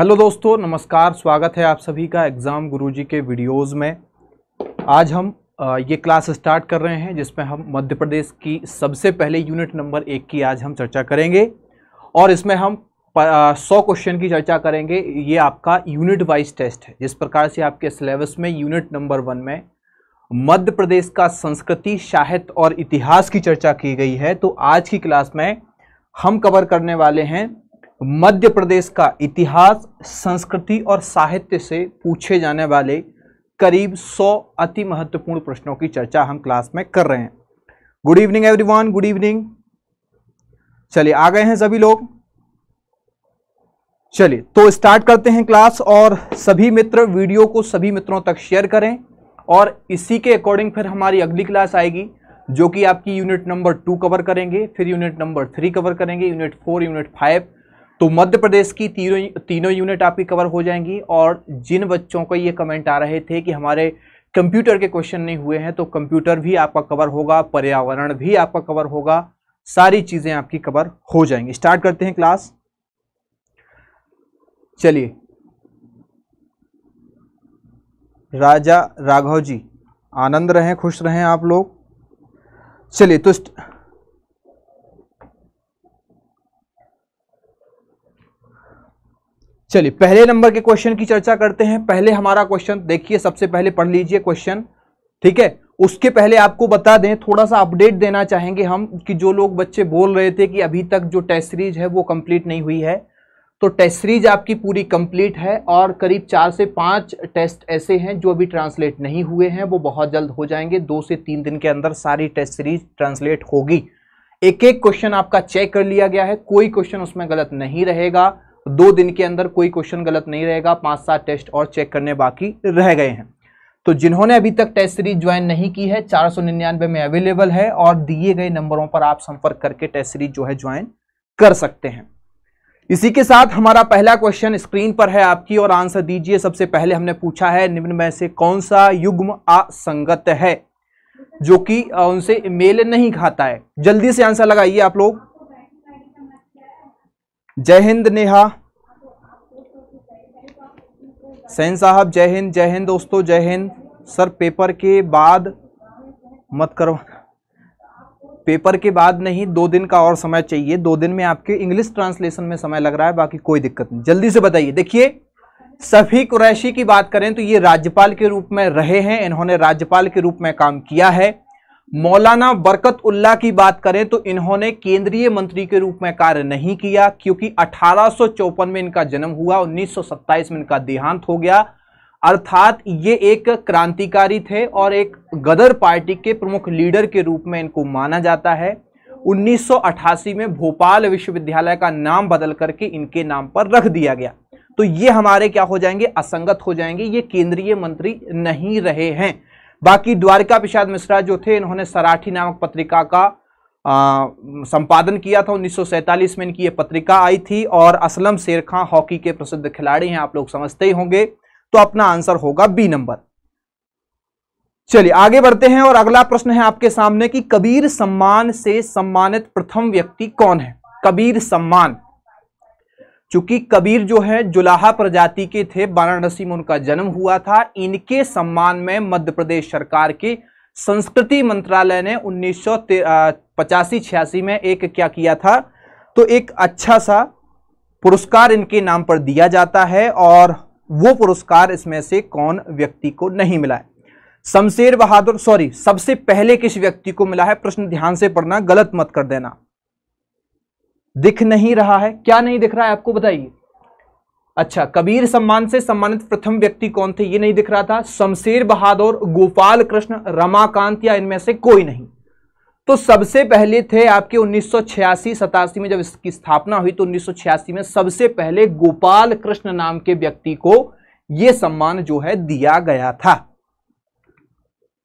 Hello दोस्तों, नमस्कार, स्वागत है आप सभी का एग्ज़ाम गुरुजी के वीडियोस में। आज हम ये क्लास स्टार्ट कर रहे हैं, जिसमें हम मध्य प्रदेश की सबसे पहले यूनिट नंबर एक की आज हम चर्चा करेंगे। और इसमें हम सौ क्वेश्चन की चर्चा करेंगे। ये आपका यूनिट वाइज टेस्ट है। जिस प्रकार से आपके सिलेबस में यूनिट नंबर वन में मध्य प्रदेश का संस्कृति, साहित्य और इतिहास की चर्चा की गई है तो आज की क्लास में हम कवर करने वाले हैं मध्य प्रदेश का इतिहास, संस्कृति और साहित्य से पूछे जाने वाले करीब 100 अति महत्वपूर्ण प्रश्नों की चर्चा हम क्लास में कर रहे हैं। Good evening everyone good evening चलिए, आ गए हैं सभी लोग। चलिए तो स्टार्ट करते हैं क्लास और सभी मित्र वीडियो को सभी मित्रों तक शेयर करें और इसी के अकॉर्डिंग फिर हमारी अगली क्लास आएगी, जो कि आपकी यूनिट नंबर टू कवर करेंगे, फिर यूनिट नंबर थ्री कवर करेंगे यूनिट फोर यूनिट फाइव तो मध्य प्रदेश की तीनों तीनों यूनिट आपकी कवर हो जाएँगी और जिन बच्चों को ये कमेंट आ रहे थे कि हमारे कंप्यूटर के क्वेश्चन नहीं हुए हैं तो कंप्यूटर भी आपका कवर होगा, पर्यावरण भी आपका कवर होगा, सारी चीज़ें आपकी कवर हो जाएँगी। स्टार्ट करते हैं क्लास चलिए। राजा राघव जी, आनंद रहें, खुश रहें आप लोग। चलिए तो चलिए, पहले नंबर के क्वेश्चन की चर्चा करते हैं। पहले हमारा क्वेश्चन देखिए, सबसे पहले पढ़ लीजिए क्वेश्चन ठीक है? उसके पहले आपको बता दें, थोड़ा सा अपडेट देना चाहेंगे हम कि जो लोग बच्चे बोल रहे थे कि अभी तक जो टेस्ट सीरीज़ है, वो कंप्लीट नहीं हुई है। तो टेस्ट सीरीज़ आपकी पूरी कंप्लीट है और करीब चार से पाँच टेस्ट ऐसे हैं जो अभी ट्रांसलेट नहीं हुए हैं। वो बहुत जल्द हो जाएँगे। दो से तीन दिन के अंदर सारी टेस्ट सीरीज़ ट्रांसलेट होगी। एक एक क्वेश्चन आपका चेक कर लिया गया है। कोई क्वेश्चन उसमें गलत नहीं रहेगा। दो दिन के अंदर कोई क्वेश्चन गलत नहीं रहेगा, पाँच सात टेस्ट और चेक करने बाकी रह गए हैं। तो जिन्होंने अभी तक टेस्ट सीरीज़ ज्वाइन नहीं की है, चार सौ निन्यानवे में अवेलेबल है और दिए गए नंबरों पर आप संपर्क करके टेस्ट सीरीज़ जो है ज्वाइन कर सकते हैं। इसी के साथ हमारा पहला क्वेश्चन स्क्रीन पर है आपकी और आंसर दीजिए। सबसे पहले हमने पूछा है, निम्न में से कौन सा युग्म असंगत है, जो कि उनसे मेल नहीं खाता है? जल्दी से आंसर लगाइए आप लोग। जय हिंद नेहा। सैन साहब, जय हिंद जय हिंद दोस्तों, जय हिंद। सर, पेपर के बाद मत करो। पेपर के बाद नहीं, दो दिन का और समय चाहिए। दो दिन में आपके इंग्लिश ट्रांसलेशन में समय लग रहा है, बाकी कोई दिक्कत नहीं। जल्दी से बताइए। देखिए, सफी कुरैशी की बात करें तो ये राज्यपाल के रूप में रहे हैं। इन्होंने राज्यपाल के रूप में काम किया है। मौलाना बरकत उल्ला की बात करें तो इन्होंने केंद्रीय मंत्री के रूप में कार्य नहीं किया, क्योंकि अठारह में इनका जन्म हुआ 1927 में इनका देहांत हो गया। अर्थात ये एक क्रांतिकारी थे और एक गदर पार्टी के प्रमुख लीडर के रूप में इनको माना जाता है। 1988 में भोपाल विश्वविद्यालय का नाम बदल करके इनके नाम पर रख दिया गया। तो ये हमारे क्या हो जाएँगे? असंगत हो जाएँगे। ये केंद्रीय मंत्री नहीं रहे हैं। बाकी द्वारिका प्रसाद मिश्रा जो थे इन्होंने सराठी नामक पत्रिका का आ, संपादन किया था। उन्नीस में इनकी ये पत्रिका आई थी और असलम शेर खां हॉकी के प्रसिद्ध खिलाड़ी हैं आप लोग समझते ही होंगे। तो अपना आंसर होगा बी नंबर। चलिए आगे बढ़ते हैं और अगला प्रश्न है आपके सामने कि कबीर सम्मान से सम्मानित प्रथम व्यक्ति कौन है? कबीर सम्मान। चूँकि कबीर जो है, जुलाहा प्रजाति के थे, वाराणसी में उनका जन्म हुआ था। इनके सम्मान में मध्य प्रदेश सरकार के संस्कृति मंत्रालय ने उन्नीस सौ पचासी, छियासी में एक क्या किया था? तो एक अच्छा सा पुरस्कार इनके नाम पर दिया जाता है और वो पुरस्कार इसमें से कौन व्यक्ति को नहीं मिला है? शमशेर बहादुर, सॉरी, सबसे पहले किस व्यक्ति को मिला है? प्रश्न ध्यान से पढ़ना, गलत मत कर देना। दिख नहीं रहा है। क्या नहीं दिख रहा है आपको बताइए। अच्छा कबीर सम्मान से सम्मानित प्रथम व्यक्ति कौन थे, ये नहीं दिख रहा था। शमशेर बहादुर, गोपाल कृष्ण, रमाकांत या इनमें से कोई नहीं। तो सबसे पहले थे आपके 1986 सतासी में जब इसकी स्थापना हुई तो 1986 में सबसे पहले गोपाल कृष्ण नाम के व्यक्ति को यह सम्मान जो है दिया गया था।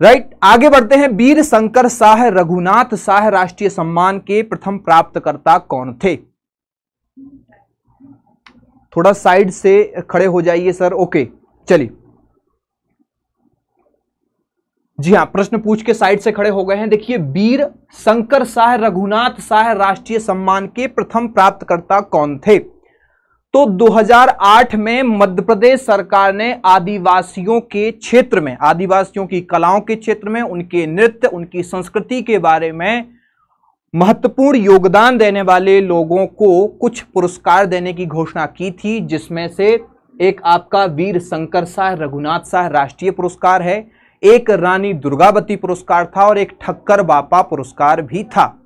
राइट आगे बढ़ते हैं, वीर शंकर शाह रघुनाथ शाह राष्ट्रीय सम्मान के प्रथम प्राप्तकर्ता कौन थे? थोड़ा साइड से खड़े हो जाइए सर। ओके, चलिए। जी हाँ, प्रश्न पूछ के साइड से खड़े हो गए हैं। देखिए, वीर शंकर शाह रघुनाथ शाह राष्ट्रीय सम्मान के प्रथम प्राप्तकर्ता कौन थे? तो 2008 में मध्य प्रदेश सरकार ने आदिवासियों के क्षेत्र में, आदिवासियों की कलाओं के क्षेत्र में, उनके नृत्य, उनकी संस्कृति के बारे में महत्वपूर्ण योगदान देने वाले लोगों को कुछ पुरस्कार देने की घोषणा की थी, जिसमें से एक आपका वीर शंकर शाह, रघुनाथ शाह राष्ट्रीय पुरस्कार है, एक रानी दुर्गावती पुरस्कार था और एक ठक्कर बापा पुरस्कार भी था।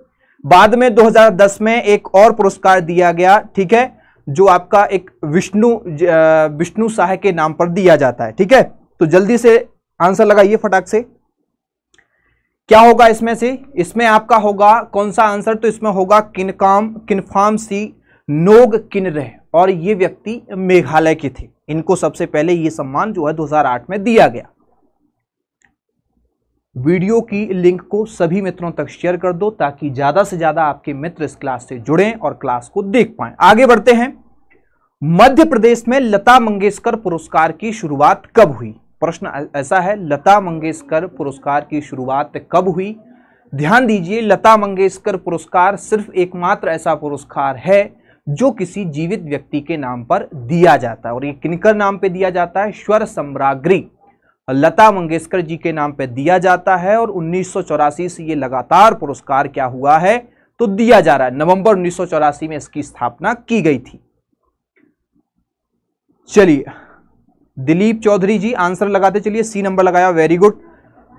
बाद में 2010 में एक और पुरस्कार दिया गया, ठीक है? जो आपका एक विष्णु विष्णु शाह के नाम पर दिया जाता है, ठीक है? तो जल्दी से आंसर लगाइए फटाक से। क्या होगा इसमें से? इसमें आपका होगा, कौन सा आंसर? तो इसमें होगा किनकाम, किनफाम सी, नोग किनरह, और ये व्यक्ति मेघालय के थे। इनको सबसे पहले ये सम्मान जो है 2008 में दिया गया। वीडियो की लिंक को सभी मित्रों तक शेयर कर दो ताकि ज़्यादा से ज़्यादा आपके मित्र इस क्लास से जुड़ें और क्लास को देख पाएँ। आगे बढ़ते हैं। मध्य प्रदेश में लता मंगेशकर पुरस्कार की शुरुआत कब हुई? प्रश्न ऐसा है, लता मंगेशकर पुरस्कार की शुरुआत कब हुई? ध्यान दीजिए, लता मंगेशकर पुरस्कार सिर्फ़ एकमात्र ऐसा पुरस्कार है जो किसी जीवित व्यक्ति के नाम पर दिया जाता है। और ये किनकर नाम पे दिया जाता है? स्वर सम्राग्री लता मंगेशकर जी के नाम पे दिया जाता है और उन्नीस सौ चौरासी से ये लगातार पुरस्कार क्या हुआ है? तो दिया जा रहा है। नवंबर उन्नीस सौ चौरासी में इसकी स्थापना की गई थी। चलिए, दिलीप चौधरी जी, आंसर लगाते चलिए। सी नंबर लगाया वेरी गुड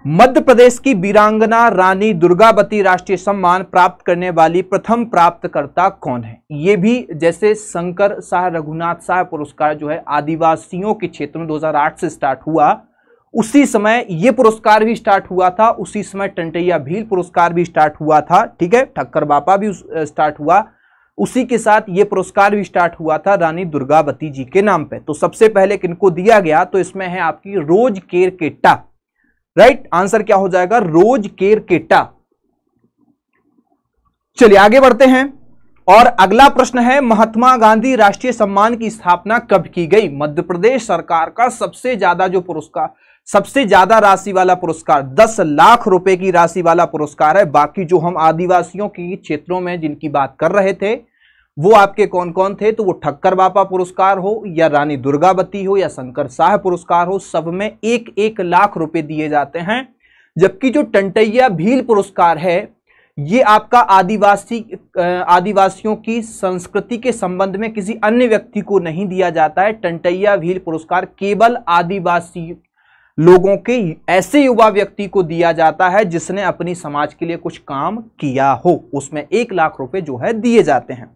मध्य प्रदेश की वीरांगना रानी दुर्गावती राष्ट्रीय सम्मान प्राप्त करने वाली प्रथम प्राप्तकर्ता कौन है? ये भी जैसे शंकर शाह रघुनाथ शाह पुरस्कार जो है, आदिवासियों के क्षेत्र में 2008 से स्टार्ट हुआ। उसी समय ये पुरस्कार भी स्टार्ट हुआ था, उसी समय टंटैया भील पुरस्कार भी स्टार्ट हुआ था, ठीक है? ठक्कर बापा भी स्टार्ट हुआ। उसी के साथ ये पुरस्कार भी स्टार्ट हुआ था रानी दुर्गावती जी के नाम पे। तो सबसे पहले किनको दिया गया तो इसमें है आपकी रोज केर केटा राइट आंसर क्या हो जाएगा? रोज केर केटा चलिए आगे बढ़ते हैं। और अगला प्रश्न है, महात्मा गांधी राष्ट्रीय सम्मान की स्थापना कब की गई? मध्य प्रदेश सरकार का सबसे ज़्यादा जो पुरस्कार सबसे ज़्यादा राशि वाला पुरस्कार 10 लाख रुपए की राशि वाला पुरस्कार है। बाकी जो हम आदिवासियों की क्षेत्रों में जिनकी बात कर रहे थे, वो आपके कौन कौन थे? तो वो ठक्कर बापा पुरस्कार हो, या रानी दुर्गावती हो, या शंकर शाह पुरस्कार हो, सब में एक एक लाख रुपए दिए जाते हैं। जबकि जो टंटैया भील पुरस्कार है, ये आपका आदिवासी आदिवासियों की संस्कृति के संबंध में किसी अन्य व्यक्ति को नहीं दिया जाता है। टंटैया भील पुरस्कार केवल आदिवासी लोगों के ऐसे युवा व्यक्ति को दिया जाता है जिसने अपनी समाज के लिए कुछ काम किया हो। उसमें एक लाख रुपए जो है दिए जाते हैं।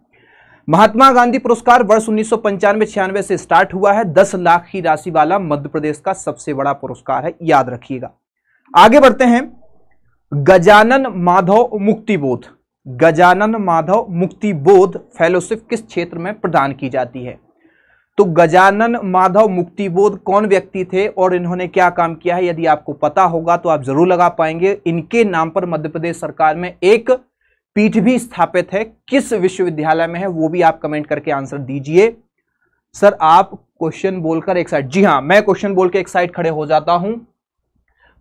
महात्मा गांधी पुरस्कार वर्ष उन्नीस सौ छियानवे से स्टार्ट हुआ है। दस लाख की राशि वाला मध्य प्रदेश का सबसे बड़ा पुरस्कार है, याद रखिएगा। आगे बढ़ते हैं। गजानन माधव मुक्तिबोध गजानन माधव मुक्तिबोध फेलोशिप किस क्षेत्र में प्रदान की जाती है? तो गजानन माधव मुक्तिबोध कौन व्यक्ति थे और इन्होंने क्या काम किया है? यदि आपको पता होगा तो आप ज़रूर लगा पाएँगे। इनके नाम पर मध्य प्रदेश सरकार में एक पीठ भी स्थापित है। किस विश्वविद्यालय में है, वो भी आप कमेंट करके आंसर दीजिए। सर, आप क्वेश्चन बोलकर एक साइड जी हाँ, मैं क्वेश्चन बोल के एक साइड खड़े हो जाता हूँ।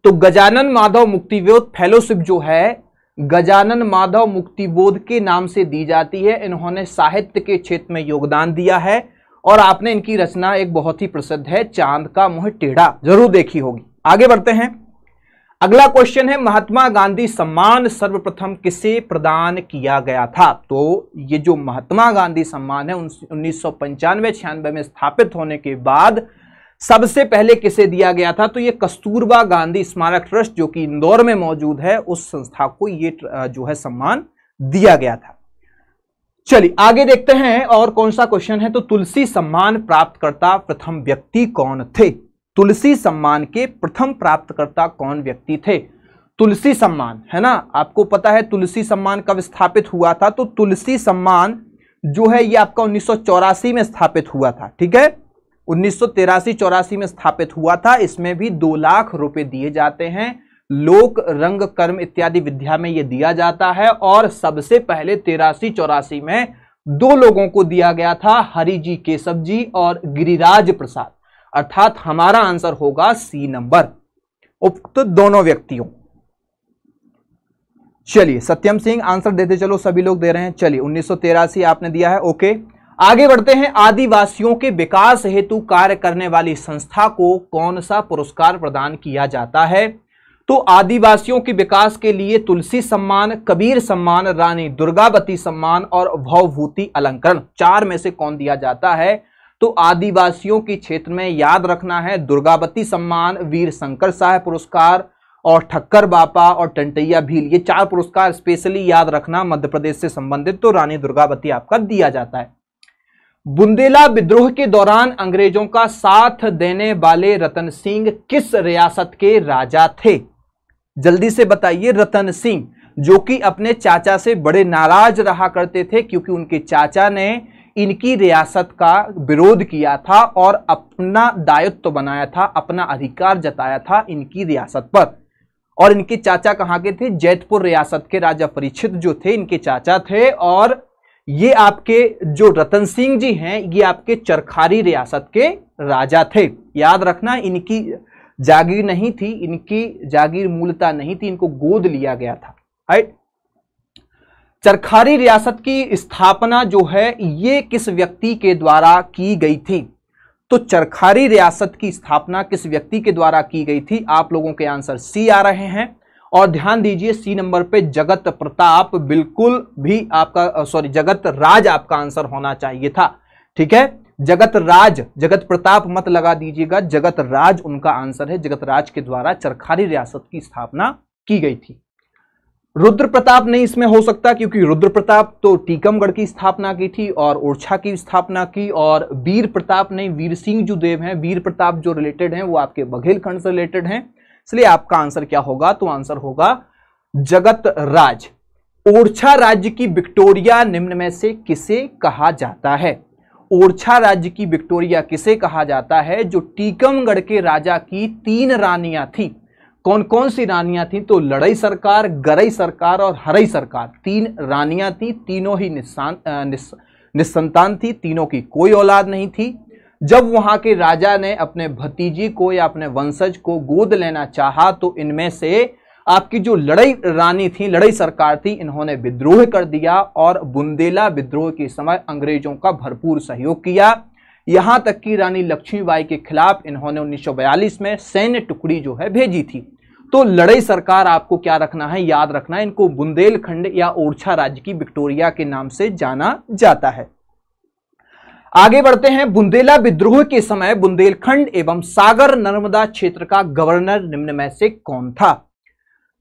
तो गजानन माधव मुक्तिबोध फेलोशिप जो है, गजानन माधव मुक्तिबोध के नाम से दी जाती है। इन्होंने साहित्य के क्षेत्र में योगदान दिया है। और आपने इनकी रचना एक बहुत ही प्रसिद्ध है, चाँद का मुँह टेढ़ा। ज़रूर देखी होगी। आगे बढ़ते हैं। अगला क्वेश्चन है, महात्मा गांधी सम्मान सर्वप्रथम किसे प्रदान किया गया था? तो ये जो महात्मा गांधी सम्मान है, उन्नीस सौ में स्थापित होने के बाद सबसे पहले किसे दिया गया था? तो ये कस्तूरबा गांधी स्मारक ट्रस्ट, जो कि इंदौर में मौजूद है, उस संस्था को ये जो है सम्मान दिया गया था। चलिए, आगे देखते हैं और कौन सा क्वेश्चन है तो तुलसी सम्मान प्राप्तकर्ता प्रथम व्यक्ति कौन थे? तुलसी सम्मान के प्रथम प्राप्तकर्ता कौन व्यक्ति थे? तुलसी सम्मान, है ना? आपको पता है तुलसी सम्मान कब स्थापित हुआ था? तो तुलसी सम्मान जो है, ये आपका उन्नीस सौ चौरासी में स्थापित हुआ था, ठीक है? उन्नीस सौ में स्थापित हुआ था, इसमें भी दो लाख रुपए दिए जाते हैं। लोक, रंग, कर्म इत्यादि विद्या में यह दिया जाता है और सबसे पहले तेरासी चौरासी में दो लोगों को दिया गया था हरि जी केशव जी और गिरिराज प्रसाद। अर्थात हमारा आंसर होगा सी नंबर। उक्त दोनों व्यक्तियों। चलिए, सत्यम सिंह, आंसर देते चलो, सभी लोग दे रहे हैं। चलिए, उन्नीस आपने दिया है, ओके। आगे बढ़ते हैं, आदिवासियों के विकास हेतु कार्य करने वाली संस्था को कौन सा पुरस्कार प्रदान किया जाता है? तो आदिवासियों के विकास के लिए तुलसी सम्मान, कबीर सम्मान, रानी दुर्गावती सम्मान और भवभूति अलंकरण, चार में से कौन दिया जाता है? तो आदिवासियों के क्षेत्र में याद रखना है, दुर्गावती सम्मान, वीर शंकर साहब पुरस्कार और ठक्कर बापा और टंटैया भील, ये चार पुरस्कार स्पेशली याद रखना, मध्य प्रदेश से संबंधित तो रानी दुर्गावती आपका दिया जाता है। बुंदेला विद्रोह के दौरान अंग्रेज़ों का साथ देने वाले रतन सिंह किस रियासत के राजा थे? जल्दी से बताइए रतन सिंह, जो कि अपने चाचा से बड़े नाराज़ रहा करते थे क्योंकि उनके चाचा ने इनकी रियासत का विरोध किया था और अपना दायित्व बनाया था, अपना अधिकार जताया था इनकी रियासत पर। और इनके चाचा कहाँ के थे? जैतपुर रियासत के राजा परीक्षित जो थे, इनके चाचा थे। और ये आपके जो रतन सिंह जी हैं, ये आपके चरखारी रियासत के राजा थे। याद रखना, इनकी जागीर नहीं थी, इनकी जागीर मूलता नहीं थी, इनको गोद लिया गया था। राइट चरखारी रियासत की स्थापना जो है, ये किस व्यक्ति के द्वारा की गई थी? तो चरखारी रियासत की स्थापना किस व्यक्ति के द्वारा की गई थी? आप लोगों के आंसर सी आ रहे हैं। और ध्यान दीजिए, सी नंबर पे जगत प्रताप बिल्कुल भी आपका सॉरी जगत राज आपका आंसर होना चाहिए था। ठीक है? जगत राज, जगत प्रताप मत लगा दीजिएगा। जगत राज उनका आंसर है। जगत राज के द्वारा चरखारी रियासत की स्थापना की गई थी। रुद्र प्रताप नहीं इसमें हो सकता, क्योंकि रुद्र प्रताप तो टीकमगढ़ की स्थापना की थी और ओरछा की स्थापना की, और वीर प्रताप नहीं, वीर सिंह जो देव हैं, वीर प्रताप जो रिलेटेड हैं, वो आपके बघेलखंड से रिलेटेड हैं। इसलिए आपका आंसर क्या होगा? तो आंसर होगा जगत राज। ओरछा राज्य की विक्टोरिया निम्न में से किसे कहा जाता है? ओरछा राज्य की विक्टोरिया किसे कहा जाता है? जो टीकमगढ़ के राजा की तीन रानियाँ थी। कौन कौन सी रानियाँ थी? तो लड़ई सरकार, गरई सरकार और हरई सरकार। तीन रानियाँ थी, तीनों ही निस्संतान थी, तीनों की कोई औलाद नहीं थी। जब वहाँ के राजा ने अपने भतीजी को या अपने वंशज को गोद लेना चाहा तो इनमें से आपकी जो लड़ाई रानी थी, लड़ाई सरकार थी, इन्होंने विद्रोह कर दिया और बुंदेला विद्रोह के समय अंग्रेज़ों का भरपूर सहयोग किया। यहाँ तक कि रानी लक्ष्मीबाई के खिलाफ इन्होंने 1942 में सैन्य टुकड़ी जो है भेजी थी। तो लड़ाई सरकार आपको क्या रखना है, याद रखना है, इनको बुंदेलखंड या ओरछा राज्य की विक्टोरिया के नाम से जाना जाता है। आगे बढ़ते हैं, बुंदेला विद्रोह के समय बुंदेलखंड एवं सागर नर्मदा क्षेत्र का गवर्नर निम्न में से कौन था?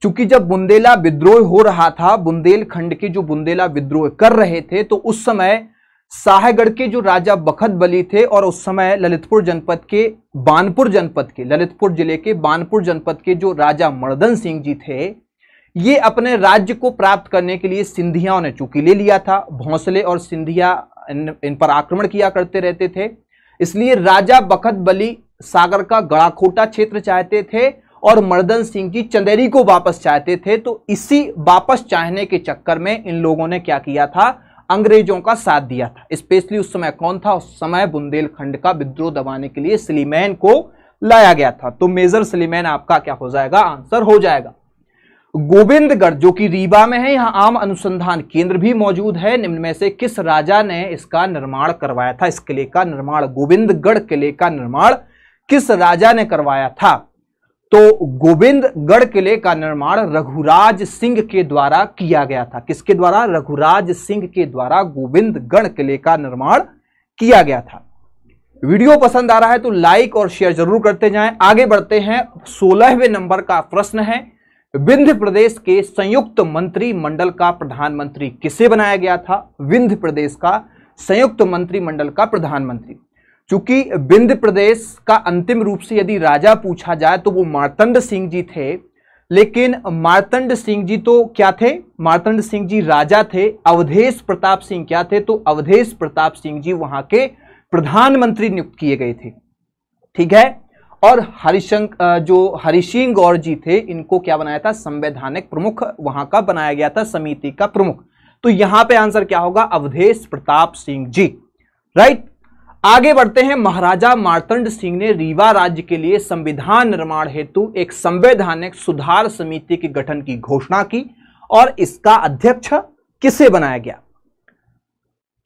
चूँकि जब बुंदेला विद्रोह हो रहा था बुंदेलखंड के जो बुंदेला विद्रोह कर रहे थे तो उस समय साहेगढ़ के जो राजा बखत बली थे और उस समय ललितपुर जनपद के बानपुर जनपद के ललितपुर ज़िले के बानपुर जनपद के जो राजा मर्दन सिंह जी थे ये अपने राज्य को प्राप्त करने के लिए सिंधियाओं ने चूँकि ले लिया था। भोंसले और सिंधिया इन, इन पर आक्रमण किया करते रहते थे। इसलिए राजा बखत बली सागर का गड़ाखोटा क्षेत्र चाहते थे और मर्दन सिंह जी चंदेरी को वापस चाहते थे तो इसी वापस चाहने के चक्कर में इन लोगों ने क्या किया था? अंग्रेज़ों का साथ दिया था। स्पेशली उस समय कौन था? उस समय बुंदेलखंड का विद्रोह दबाने के लिए सिलीमैन को लाया गया था। तो मेजर सिलीमैन आपका क्या हो जाएगा? आंसर हो जाएगा। गोविंदगढ़, जो कि रीवा में है, यहाँ आम अनुसंधान केंद्र भी मौजूद है। निम्न में से किस राजा ने इसका निर्माण करवाया था? इस किले का निर्माण, गोविंदगढ़ किले का निर्माण किस राजा ने करवाया था? तो गोविंदगढ़ किले का निर्माण रघुराज सिंह के द्वारा किया गया था। किसके द्वारा? रघुराज सिंह के द्वारा गोविंदगढ़ किले का निर्माण किया गया था। वीडियो पसंद आ रहा है तो लाइक और शेयर ज़रूर करते जाएँ। आगे बढ़ते हैं। सोलहवें नंबर का प्रश्न है, विंध्य प्रदेश के संयुक्त मंत्रिमंडल का प्रधानमंत्री किसे बनाया गया था? विंध्य प्रदेश का संयुक्त मंत्रिमंडल का प्रधानमंत्री। चूँकि बिंद प्रदेश का अंतिम रूप से यदि राजा पूछा जाए तो वो मारतंड सिंह जी थे। लेकिन मार्तंड सिंह जी तो क्या थे? मारतंड सिंह जी राजा थे। अवधेश प्रताप सिंह क्या थे? तो अवधेश प्रताप सिंह जी वहाँ के प्रधानमंत्री नियुक्त किए गए थे। ठीक है? और हरिशंक जो हरिसिंह गौर जी थे, इनको क्या बनाया था? संवैधानिक प्रमुख वहाँ का बनाया गया था, समिति का प्रमुख। तो यहाँ पे आंसर क्या होगा? अवधेश प्रताप सिंह जी। राइट? आगे बढ़ते हैं। महाराजा मार्तंड सिंह ने रीवा राज्य के लिए संविधान निर्माण हेतु एक संवैधानिक सुधार समिति के गठन की घोषणा की और इसका अध्यक्ष किसे बनाया गया?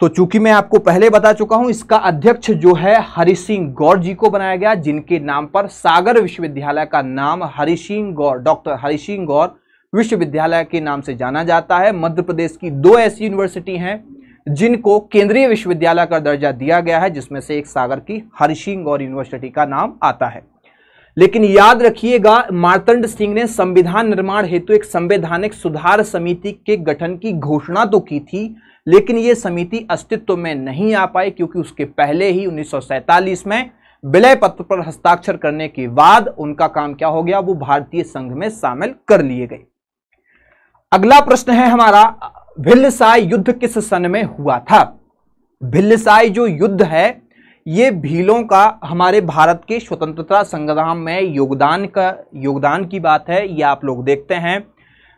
तो चूँकि मैं आपको पहले बता चुका हूँ, इसका अध्यक्ष जो है हरि सिंह गौर जी को बनाया गया, जिनके नाम पर सागर विश्वविद्यालय का नाम हरि सिंह गौर, डॉक्टर हरि सिंह गौर विश्वविद्यालय के नाम से जाना जाता है। मध्य प्रदेश की दो ऐसी यूनिवर्सिटी हैं जिनको केंद्रीय विश्वविद्यालय का दर्जा दिया गया है, जिसमें से एक सागर की हरि सिंह गौर यूनिवर्सिटी का नाम आता है। लेकिन याद रखिएगा, मार्तंड सिंह ने संविधान निर्माण हेतु एक संवैधानिक सुधार समिति के गठन की घोषणा तो की थी, लेकिन यह समिति अस्तित्व में नहीं आ पाई क्योंकि उसके पहले ही 1947 में विलय पत्र पर हस्ताक्षर करने के बाद उनका काम क्या हो गया, वो भारतीय संघ में शामिल कर लिए गए। अगला प्रश्न है हमारा भिल्लसाई युद्ध किस सन में हुआ था? भिल्लसाई जो युद्ध है, ये भीलों का, हमारे भारत के स्वतंत्रता संग्राम में योगदान का, योगदान की बात है, ये आप लोग देखते हैं।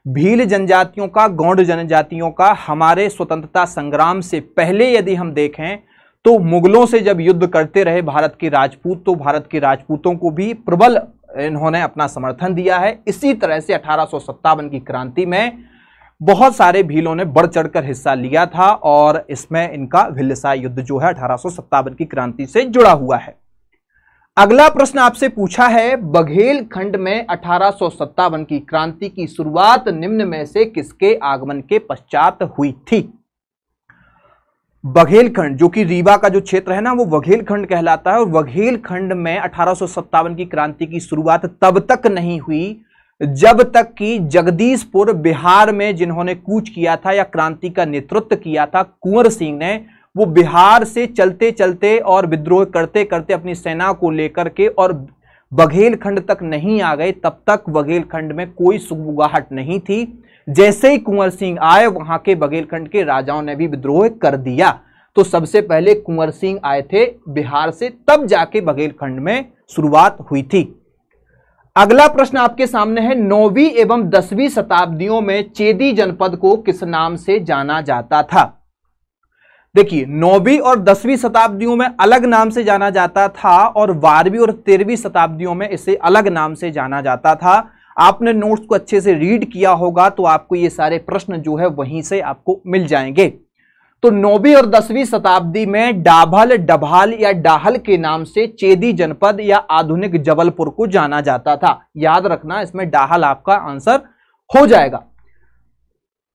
भील जनजातियों का, गौंड जनजातियों का, हमारे स्वतंत्रता संग्राम से पहले यदि हम देखें तो मुगलों से जब युद्ध करते रहे भारत के राजपूत तो भारत के राजपूतों को भी प्रबल इन्होंने अपना समर्थन दिया है। इसी तरह से अठारह की क्रांति में बहुत सारे भीलों ने बढ़ चढ़कर हिस्सा लिया था और इसमें इनका भिल्लसा युद्ध जो है अठारह की क्रांति से जुड़ा हुआ है। अगला प्रश्न आपसे पूछा है बघेल खंड में अठारह की क्रांति की शुरुआत निम्न में से किसके आगमन के पश्चात हुई थी? बघेलखंड, जो कि रीवा का जो क्षेत्र है ना, वो वघेलखंड कहलाता है और वघेलखंड में अठारह की क्रांति की शुरुआत तब तक नहीं हुई जब तक कि जगदीशपुर बिहार में जिन्होंने कूच किया था या क्रांति का नेतृत्व किया था, कुंवर सिंह ने वो बिहार से चलते चलते और विद्रोह करते करते अपनी सेना को लेकर के और बघेलखंड तक नहीं आ गए, तब तक बघेलखंड में कोई सुगबुगाहट नहीं थी। जैसे ही कुंवर सिंह आए, वहाँ के बघेलखंड के राजाओं ने भी विद्रोह कर दिया। तो सबसे पहले कुंवर सिंह आए थे बिहार से, तब जाके बघेलखंड में शुरुआत हुई थी। अगला प्रश्न आपके सामने है। नौवीं एवं दसवीं शताब्दियों में चेदी जनपद को किस नाम से जाना जाता था? देखिए, नौवीं और दसवीं शताब्दियों में अलग नाम से जाना जाता था और बारहवीं और तेरहवीं शताब्दियों में इसे अलग नाम से जाना जाता था। आपने नोट्स को अच्छे से रीड किया होगा तो आपको ये सारे प्रश्न जो है वहीं से आपको मिल जाएँगे। तो नौवीं और दसवीं शताब्दी में डाभल, डभाल या डाहल के नाम से चेदी जनपद या आधुनिक जबलपुर को जाना जाता था। याद रखना, इसमें डाहल आपका आंसर हो जाएगा।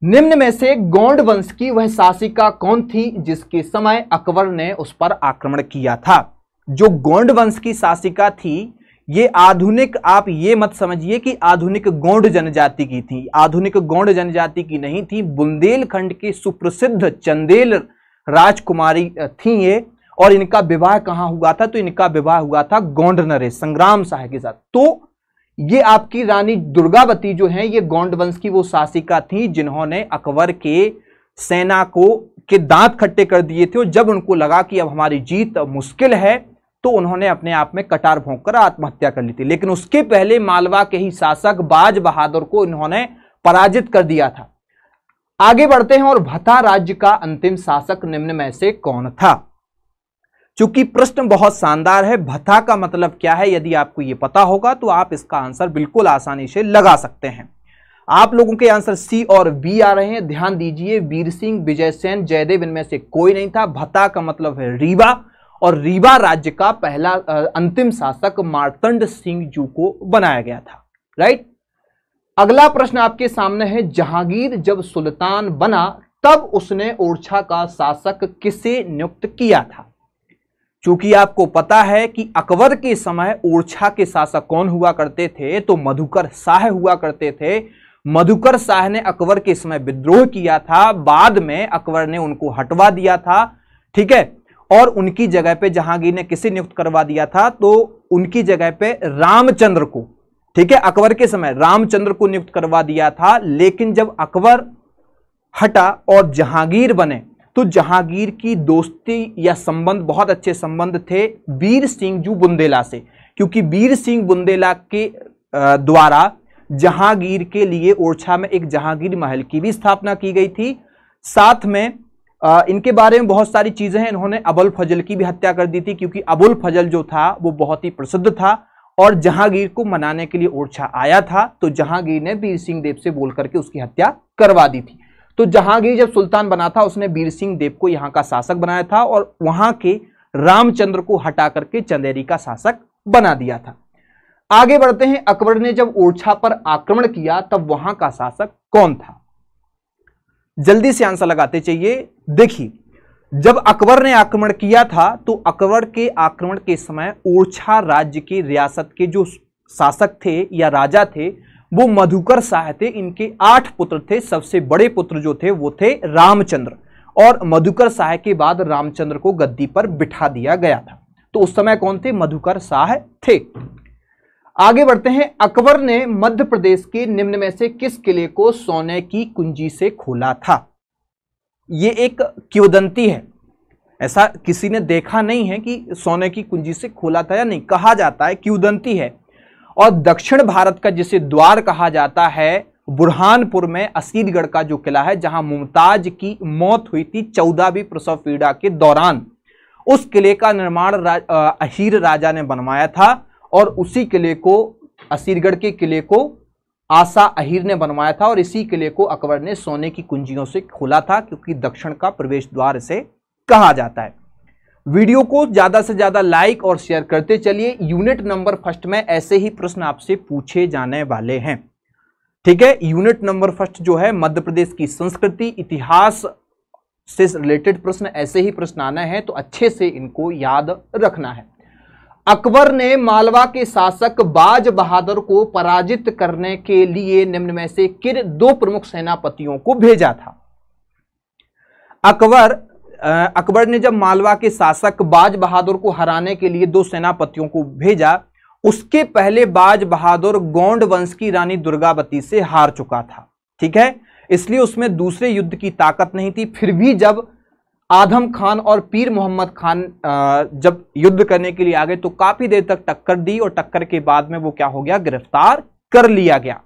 निम्न में से गौंड वंश की वह शासिका कौन थी, जिसके समय अकबर ने उस पर आक्रमण किया था? जो गौंड वंश की शासिका थी ये आधुनिक आप ये मत समझिए कि आधुनिक गौंड जनजाति की थी। आधुनिक गौंड जनजाति की नहीं थी, बुंदेलखंड की सुप्रसिद्ध चंदेल राजकुमारी थी ये। और इनका विवाह कहाँ हुआ था? तो इनका विवाह हुआ था गौंड नरेश, संग्राम शाह के साथ। तो ये आपकी रानी दुर्गावती जो है, ये गौंड वंश की वो शासिका थी, जिन्होंने अकबर के सेना को, के दांत खट्टे कर दिए थे। और जब उनको लगा कि अब हमारी जीत मुश्किल है तो उन्होंने अपने आप में कटार भोंक कर आत्महत्या कर ली थी। लेकिन उसके पहले मालवा के ही शासक बाज बहादुर को इन्होंने पराजित कर दिया था। आगे बढ़ते हैं और भथा राज्य का अंतिम शासक निम्न में से कौन था? चूँकि प्रश्न बहुत शानदार है, भथा का मतलब क्या है, यदि आपको यह पता होगा तो आप इसका आंसर बिल्कुल आसानी से लगा सकते हैं। आप लोगों के आंसर सी और बी आ रहे हैं। ध्यान दीजिए, वीर सिंह, विजय सेन, जयदेव, इनमें से कोई नहीं था। भत्ता का मतलब है रीवा। और रीवा राज्य का पहला अंतिम शासक मार्तंड सिंह जू को बनाया गया था राइट अगला प्रश्न आपके सामने है, जहांगीर जब सुल्तान बना, तब उसने ओरछा का शासक किसे नियुक्त किया था? चूँकि आपको पता है कि अकबर के समय ओरछा के शासक कौन हुआ करते थे तो मधुकर शाह हुआ करते थे। मधुकर शाह ने अकबर के समय विद्रोह किया था, बाद में अकबर ने उनको हटवा दिया था, ठीक है? और उनकी जगह पे जहांगीर ने किसे नियुक्त करवा दिया था? तो उनकी जगह पे रामचंद्र को। ठीक है, अकबर के समय रामचंद्र को नियुक्त करवा दिया था, लेकिन जब अकबर हटा और जहांगीर बने तो जहांगीर की दोस्ती या संबंध, बहुत अच्छे संबंध थे वीर सिंह जू बुंदेला से। क्योंकि वीर सिंह बुंदेला के द्वारा जहांगीर के लिए ओरछा में एक जहांगीर महल की भी स्थापना की गई थी। साथ में इनके बारे में बहुत सारी चीज़ें हैं। इन्होंने अबुल फजल की भी हत्या कर दी थी, क्योंकि अबुल फजल जो था, वो बहुत ही प्रसिद्ध था और जहांगीर को मनाने के लिए ओरछा आया था तो जहांगीर ने वीर सिंह देव से बोल करके उसकी हत्या करवा दी थी। तो जहांगीर जब सुल्तान बना था, उसने वीर सिंह देव को यहाँ का शासक बनाया था और वहाँ के रामचंद्र को हटा करके चंदेरी का शासक बना दिया था। आगे बढ़ते हैं। अकबर ने जब ओरछा पर आक्रमण किया, तब वहाँ का शासक कौन था? जल्दी से आंसर लगाते चाहिए। देखिए, जब अकबर ने आक्रमण किया था तो अकबर के आक्रमण के समय ओरछा राज्य की रियासत के जो शासक थे या राजा थे, वो मधुकर शाह थे इनके आठ पुत्र थे, सबसे बड़े पुत्र जो थे, वो थे रामचंद्र। और मधुकर शाह के बाद रामचंद्र को गद्दी पर बिठा दिया गया था। तो उस समय कौन थे? मधुकर शाह थे। आगे बढ़ते हैं। अकबर ने मध्य प्रदेश के निम्न में से किस किले को सोने की कुंजी से खोला था? यह एक क्योदंती है। ऐसा किसी ने देखा नहीं है कि सोने की कुंजी से खोला था या नहीं। कहा जाता है क्योदंती है। और दक्षिण भारत का जिसे द्वार कहा जाता है बुरहानपुर में असीरगढ़ का जो किला है जहाँ मुमताज़ की मौत हुई थी चौदहवीं प्रसव पीड़ा के दौरान उस किले का निर्माण राज, अहीर राजा ने बनवाया था। और उसी किले को, असीरगढ़ के किले को आशा अहिर ने बनवाया था और इसी किले को अकबर ने सोने की कुंजियों से खोला था क्योंकि दक्षिण का प्रवेश द्वार इसे कहा जाता है। वीडियो को ज़्यादा से ज़्यादा लाइक और शेयर करते चलिए। यूनिट नंबर फ़र्स्ट में ऐसे ही प्रश्न आपसे पूछे जाने वाले हैं। ठीक है, यूनिट नंबर फ़र्स्ट जो है, मध्य प्रदेश की संस्कृति, इतिहास से रिलेटेड प्रश्न, ऐसे ही प्रश्न आना है तो अच्छे से इनको याद रखना है। अकबर ने मालवा के शासक बाज बहादुर को पराजित करने के लिए निम्न में से किन दो प्रमुख सेनापतियों को भेजा था? अकबर अकबर ने जब मालवा के शासक बाज बहादुर को हराने के लिए दो सेनापतियों को भेजा, उसके पहले बाज बहादुर गौंड वंश की रानी दुर्गावती से हार चुका था। ठीक है? इसलिए उसमें दूसरे युद्ध की ताकत नहीं थी, फिर भी जब आदम खान और पीर मोहम्मद खान जब युद्ध करने के लिए आ गए तो काफ़ी देर तक टक्कर दी और टक्कर के बाद में वो क्या हो गया? गिरफ़्तार कर लिया गया।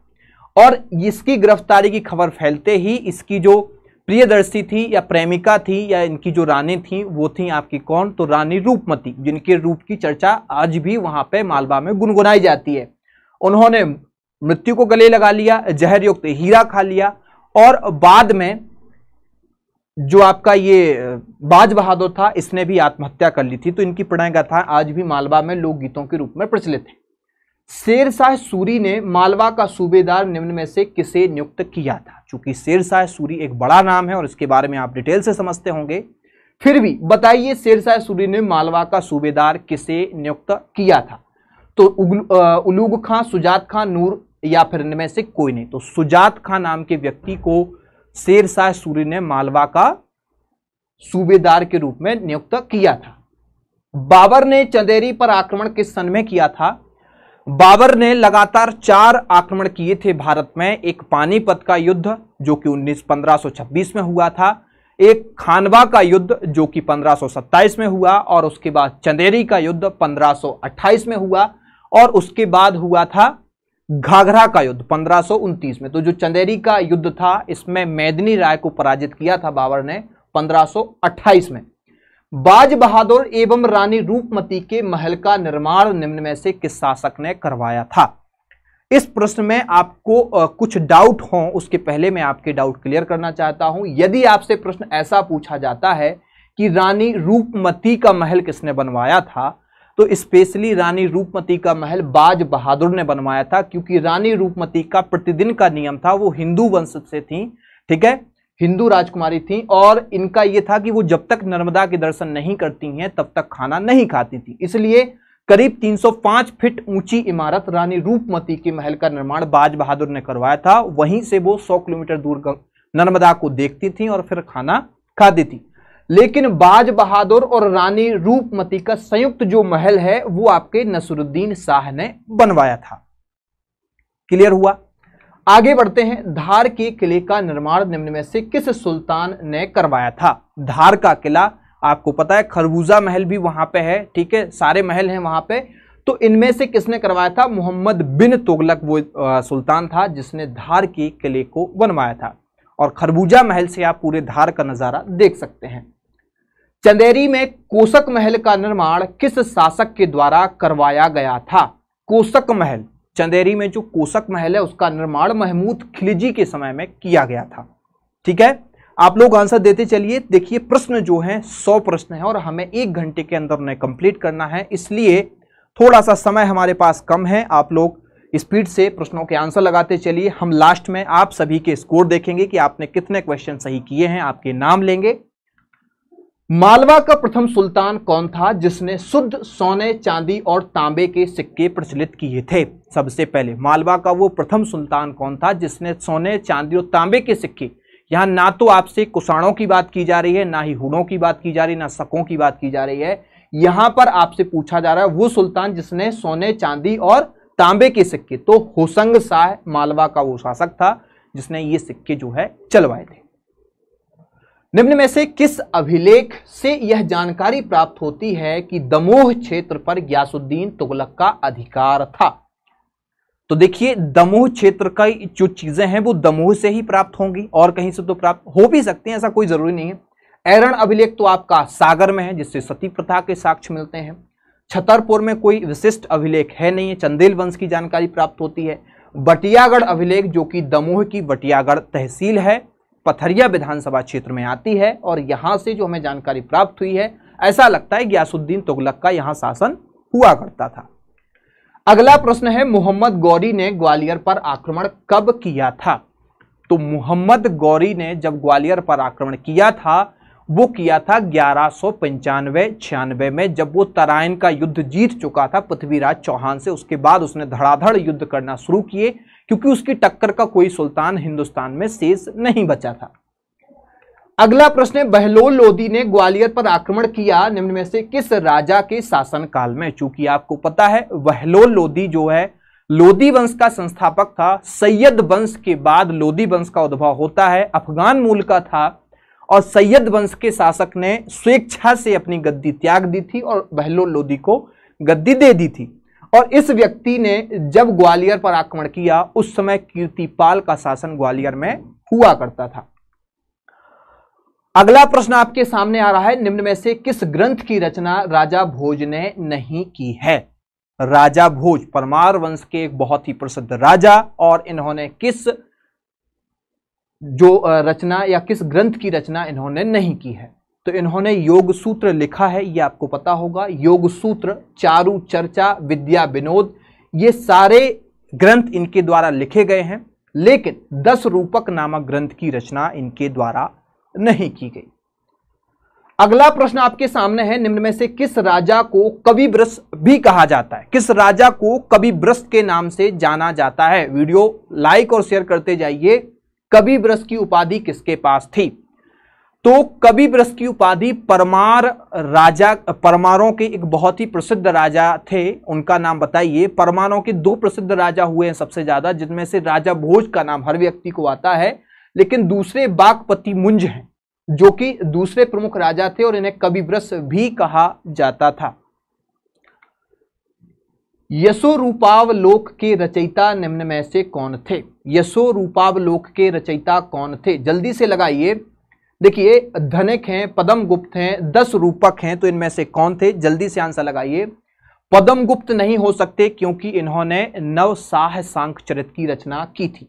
और इसकी गिरफ्तारी की खबर फैलते ही इसकी जो प्रियदर्शी थी या प्रेमिका थी या इनकी जो रानी थी, वो थी आपकी कौन? तो रानी रूपमती, जिनके रूप की चर्चा आज भी वहाँ पे मालवा में गुनगुनाई जाती है। उन्होंने मृत्यु को गले लगा लिया, जहर युक्त हीरा खा लिया और बाद में जो आपका ये बाज बहादुर था, इसने भी आत्महत्या कर ली थी तो इनकी प्रणय गाथा आज भी मालवा में लोकगीतों के रूप में प्रचलित है। शेर शाह सूरी ने मालवा का सूबेदार निम्न में से किसे नियुक्त किया था? चूँकि शेर शाह सूरी एक बड़ा नाम है और इसके बारे में आप डिटेल से समझते होंगे। फिर भी बताइए, शेर शाह सूरी ने मालवा का सूबेदार किसे नियुक्त किया था? तो उलूग खां, सुजात खां, नूर या फिर इनमें से कोई नहीं। तो सुजात खां नाम के व्यक्ति को शेर शाह सूरी ने मालवा का सूबेदार के रूप में नियुक्त किया था। बाबर ने चंदेरी पर आक्रमण किस सन में किया था? बाबर ने लगातार चार आक्रमण किए थे भारत में, एक पानीपत का युद्ध, जो कि उन्नीस पंद्रह में हुआ था, एक खानवा का युद्ध, जो कि 1527 में हुआ, और उसके बाद चंदेरी का युद्ध 1528 में हुआ, और उसके बाद हुआ था घाघरा का युद्ध, पंद्रह में। तो जो चंदेरी का युद्ध था, इसमें मैदनी राय को पराजित किया था बाबर ने 1528 में। बाज बहादुर एवं रानी रूपमती के महल का निर्माण निम्न में से किस शासक ने करवाया था? इस प्रश्न में आपको कुछ डाउट हो, उसके पहले मैं आपके डाउट क्लियर करना चाहता हूँ। यदि आपसे प्रश्न ऐसा पूछा जाता है कि रानी रूपमती का महल किसने बनवाया था तो स्पेशली रानी रूपमती का महल बाज बहादुर ने बनवाया था, क्योंकि रानी रूपमती का प्रतिदिन का नियम था, वो हिंदू वंश से थी, ठीक है? हिंदू राजकुमारी थी, और इनका यह था कि वो जब तक नर्मदा के दर्शन नहीं करती हैं, तब तक खाना नहीं खाती थी। इसलिए करीब 305 फीट ऊँची इमारत रानी रूपमती के महल का निर्माण बाज बहादुर ने करवाया था। वहीं से वो 100 किलोमीटर दूर नर्मदा को देखती थी और फिर खाना खाती थी। लेकिन बाज बहादुर और रानी रूपमती का संयुक्त जो महल है, वो आपके नसरुद्दीन शाह ने बनवाया था। क्लियर हुआ? आगे बढ़ते हैं। धार के किले का निर्माण निम्न में से किस सुल्तान ने करवाया था? धार का किला, आपको पता है, खरबूजा महल भी वहाँ पे है, ठीक है? सारे महल हैं वहाँ पे। तो इनमें से किसने करवाया था? मोहम्मद बिन तुगलक, वो सुल्तान था, जिसने धार के किले को बनवाया था। और खरबूजा महल से आप पूरे धार का नज़ारा देख सकते हैं। चंदेरी में कोसक महल का निर्माण किस शासक के द्वारा करवाया गया था? कोसक महल। चंदेरी में जो कोसक महल है, उसका निर्माण महमूद खिलजी के समय में किया गया था। ठीक है? आप लोग आंसर देते चलिए। देखिए, प्रश्न जो है, सौ प्रश्न है और हमें एक घंटे के अंदर उन्हें कंप्लीट करना है। इसलिए थोड़ा सा समय हमारे पास कम है। आप लोग स्पीड से प्रश्नों के आंसर लगाते चलिए। हम लास्ट में आप सभी के स्कोर देखेंगे कि आपने कितने क्वेश्चन सही किए हैं, आपके नाम लेंगे। मालवा का प्रथम सुल्तान कौन था, जिसने शुद्ध सोने, चांदी और तांबे के सिक्के प्रचलित किए थे? सबसे पहले मालवा का वो प्रथम सुल्तान कौन था, जिसने सोने, चांदी और तांबे के सिक्के? यहाँ ना तो आपसे कुषाणों की बात की जा रही है, ना ही हुड़ों की बात की जा रही है ना सकों की बात की जा रही है। यहाँ पर आपसे पूछा जा रहा है, वो सुल्तान जिसने सोने, चांदी और तांबे के सिक्के? तो होसंग शाह मालवा का वो शासक था, जिसने ये सिक्के जो है चलवाए थे। निम्न में से किस अभिलेख से यह जानकारी प्राप्त होती है कि दमोह क्षेत्र पर ग्यासुद्दीन तुगलक का अधिकार था? तो देखिए, दमोह क्षेत्र का जो चीज़ें हैं, वो दमोह से ही प्राप्त होंगी और कहीं से तो प्राप्त हो भी सकते हैं, ऐसा कोई ज़रूरी नहीं है। एरण अभिलेख तो आपका सागर में है, जिससे सती प्रथा के साक्ष्य मिलते हैं। छतरपुर में कोई विशिष्ट अभिलेख है नहीं है चंदेल वंश की जानकारी प्राप्त होती है। बटियागढ़ अभिलेख, जो कि दमोह की बटियागढ़ तहसील है पथरिया विधानसभा क्षेत्र में आती है और यहाँ से जो हमें जानकारी प्राप्त हुई है, ऐसा लगता है ग्यासुद्दीन तुगलक का यहाँ शासन हुआ करता था। अगला प्रश्न है, मोहम्मद गौरी ने ग्वालियर पर आक्रमण कब किया था? तो मोहम्मद गौरी ने जब ग्वालियर पर आक्रमण किया था, वो किया था ग्यारह सौ पंचानवे छियानवे में, जब वो तराइन का युद्ध जीत चुका था, पृथ्वीराज चौहान से। उसके बाद उसने धड़ाधड़ युद्ध करना शुरू किए। क्योंकि उसकी टक्कर का कोई सुल्तान हिंदुस्तान में शेष नहीं बचा था। अगला प्रश्न है, बहलोल लोधी ने ग्वालियर पर आक्रमण किया, निम्न में से किस राजा के शासन काल में? चूँकि आपको पता है, बहलोल लोधी जो है, लोधी वंश का संस्थापक था। सैयद वंश के बाद लोधी वंश का उद्भव होता है, अफगान मूल का था और सैयद वंश के शासक ने स्वेच्छा से अपनी गद्दी त्याग दी थी और बहलोल लोधी को गद्दी दे दी थी। और इस व्यक्ति ने जब ग्वालियर पर आक्रमण किया, उस समय कीर्तिपाल का शासन ग्वालियर में हुआ करता था। अगला प्रश्न आपके सामने आ रहा है, निम्न में से किस ग्रंथ की रचना राजा भोज ने नहीं की है? राजा भोज, परमार वंश के एक बहुत ही प्रसिद्ध राजा, और इन्होंने किस जो रचना या किस ग्रंथ की रचना इन्होंने नहीं की है? तो इन्होंने योग सूत्र लिखा है, ये आपको पता होगा। योग सूत्र चारु, चर्चा, विद्या, विनोद, ये सारे ग्रंथ इनके द्वारा लिखे गए हैं, लेकिन दस रूपक नामक ग्रंथ की रचना इनके द्वारा नहीं की गई। अगला प्रश्न आपके सामने है, निम्न में से किस राजा को कवि ब्रस भी कहा जाता है? किस राजा को कवि ब्रस के नाम से जाना जाता है? वीडियो लाइक और शेयर करते जाइए। कवि ब्रस की उपाधि किसके पास थी? तो कवि ब्रस की उपाधि परमार राजा, परमारों के एक बहुत ही प्रसिद्ध राजा थे। उनका नाम बताइए। परमारों के दो प्रसिद्ध राजा हुए हैं सबसे ज़्यादा, जिनमें से राजा भोज का नाम हर व्यक्ति को आता है, लेकिन दूसरे बागपति मुंज हैं, जो कि दूसरे प्रमुख राजा थे और इन्हें कवि ब्रस भी कहा जाता था। यशो रूपावलोक के रचयिता निम्न में से कौन थे? यशो रूपावलोक के रचयिता कौन थे? जल्दी से लगाइए। देखिए, धनिक हैं, पदम गुप्त हैं, दस रूपक हैं तो इनमें से कौन थे? जल्दी से आंसर लगाइए। पदम गुप्त नहीं हो सकते क्योंकि इन्होंने नव साह सांख चरित की रचना की थी।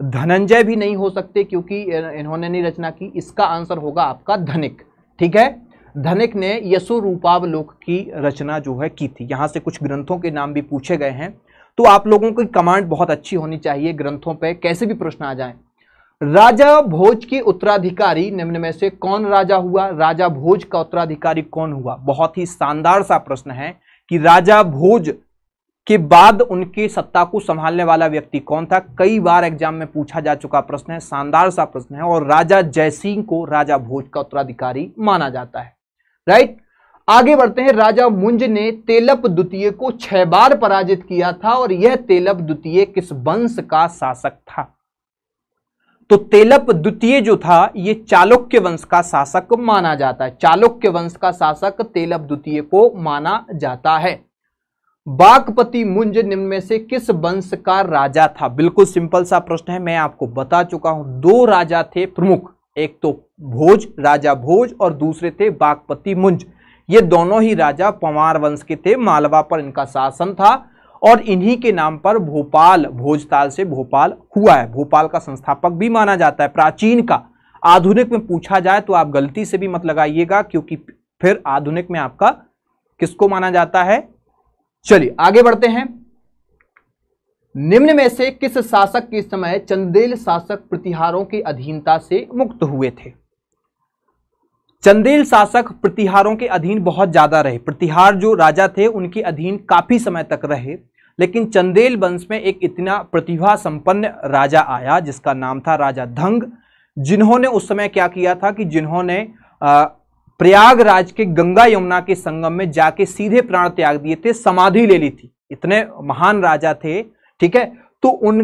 धनंजय भी नहीं हो सकते क्योंकि इन्होंने नहीं रचना की। इसका आंसर होगा आपका धनिक। ठीक है? धनिक ने यशो रूपावलोक की रचना जो है की थी। यहाँ से कुछ ग्रंथों के नाम भी पूछे गए हैं। तो आप लोगों की कमांड बहुत अच्छी होनी चाहिए ग्रंथों पे। कैसे भी प्रश्न आ जाए। राजा भोज के उत्तराधिकारी, निम्न में से कौन राजा हुआ? राजा भोज का उत्तराधिकारी कौन हुआ? बहुत ही शानदार सा प्रश्न है कि राजा भोज के बाद उनकी सत्ता को संभालने वाला व्यक्ति कौन था? कई बार एग्ज़ाम में पूछा जा चुका प्रश्न है, शानदार सा प्रश्न है और राजा जयसिंह को राजा भोज का उत्तराधिकारी माना जाता है। राइट? आगे बढ़ते हैं। राजा मुंज ने तेलप द्वितीय को छह बार पराजित किया था और यह तेलप द्वितीय किस वंश का शासक था? तो तेलप द्वितीय जो था यह चालुक्य वंश का शासक माना जाता है। चालुक्य वंश का शासक तेलप द्वितीय को माना जाता है। बागपति मुंज निम्न में से किस वंश का राजा था? बिल्कुल सिंपल सा प्रश्न है, मैं आपको बता चुका हूँ। दो राजा थे प्रमुख, एक तो भोज, राजा भोज और दूसरे थे बागपति मुंज। ये दोनों ही राजा पवार वंश के थे, मालवा पर इनका शासन था। और इन्हीं के नाम पर भोपाल, भोजताल से भोपाल हुआ है। भोपाल का संस्थापक भी माना जाता है। प्राचीन का। आधुनिक में पूछा जाए तो आप गलती से भी मत लगाइएगा, क्योंकि फिर आधुनिक में आपका किसको माना जाता है? चलिए, आगे बढ़ते हैं। निम्न में से किस शासक के समय चंदेल शासक प्रतिहारों की अधीनता से मुक्त हुए थे? चंदेल शासक प्रतिहारों के अधीन बहुत ज़्यादा रहे। प्रतिहार जो राजा थे, उनके अधीन काफ़ी समय तक रहे। लेकिन चंदेल वंश में एक इतना प्रतिभा संपन्न राजा आया, जिसका नाम था राजा धंग, जिन्होंने उस समय क्या किया था कि जिन्होंने प्रयागराज के गंगा यमुना के संगम में जाके सीधे प्राण त्याग दिए थे, समाधि ले ली थी। इतने महान राजा थे, ठीक है? तो उन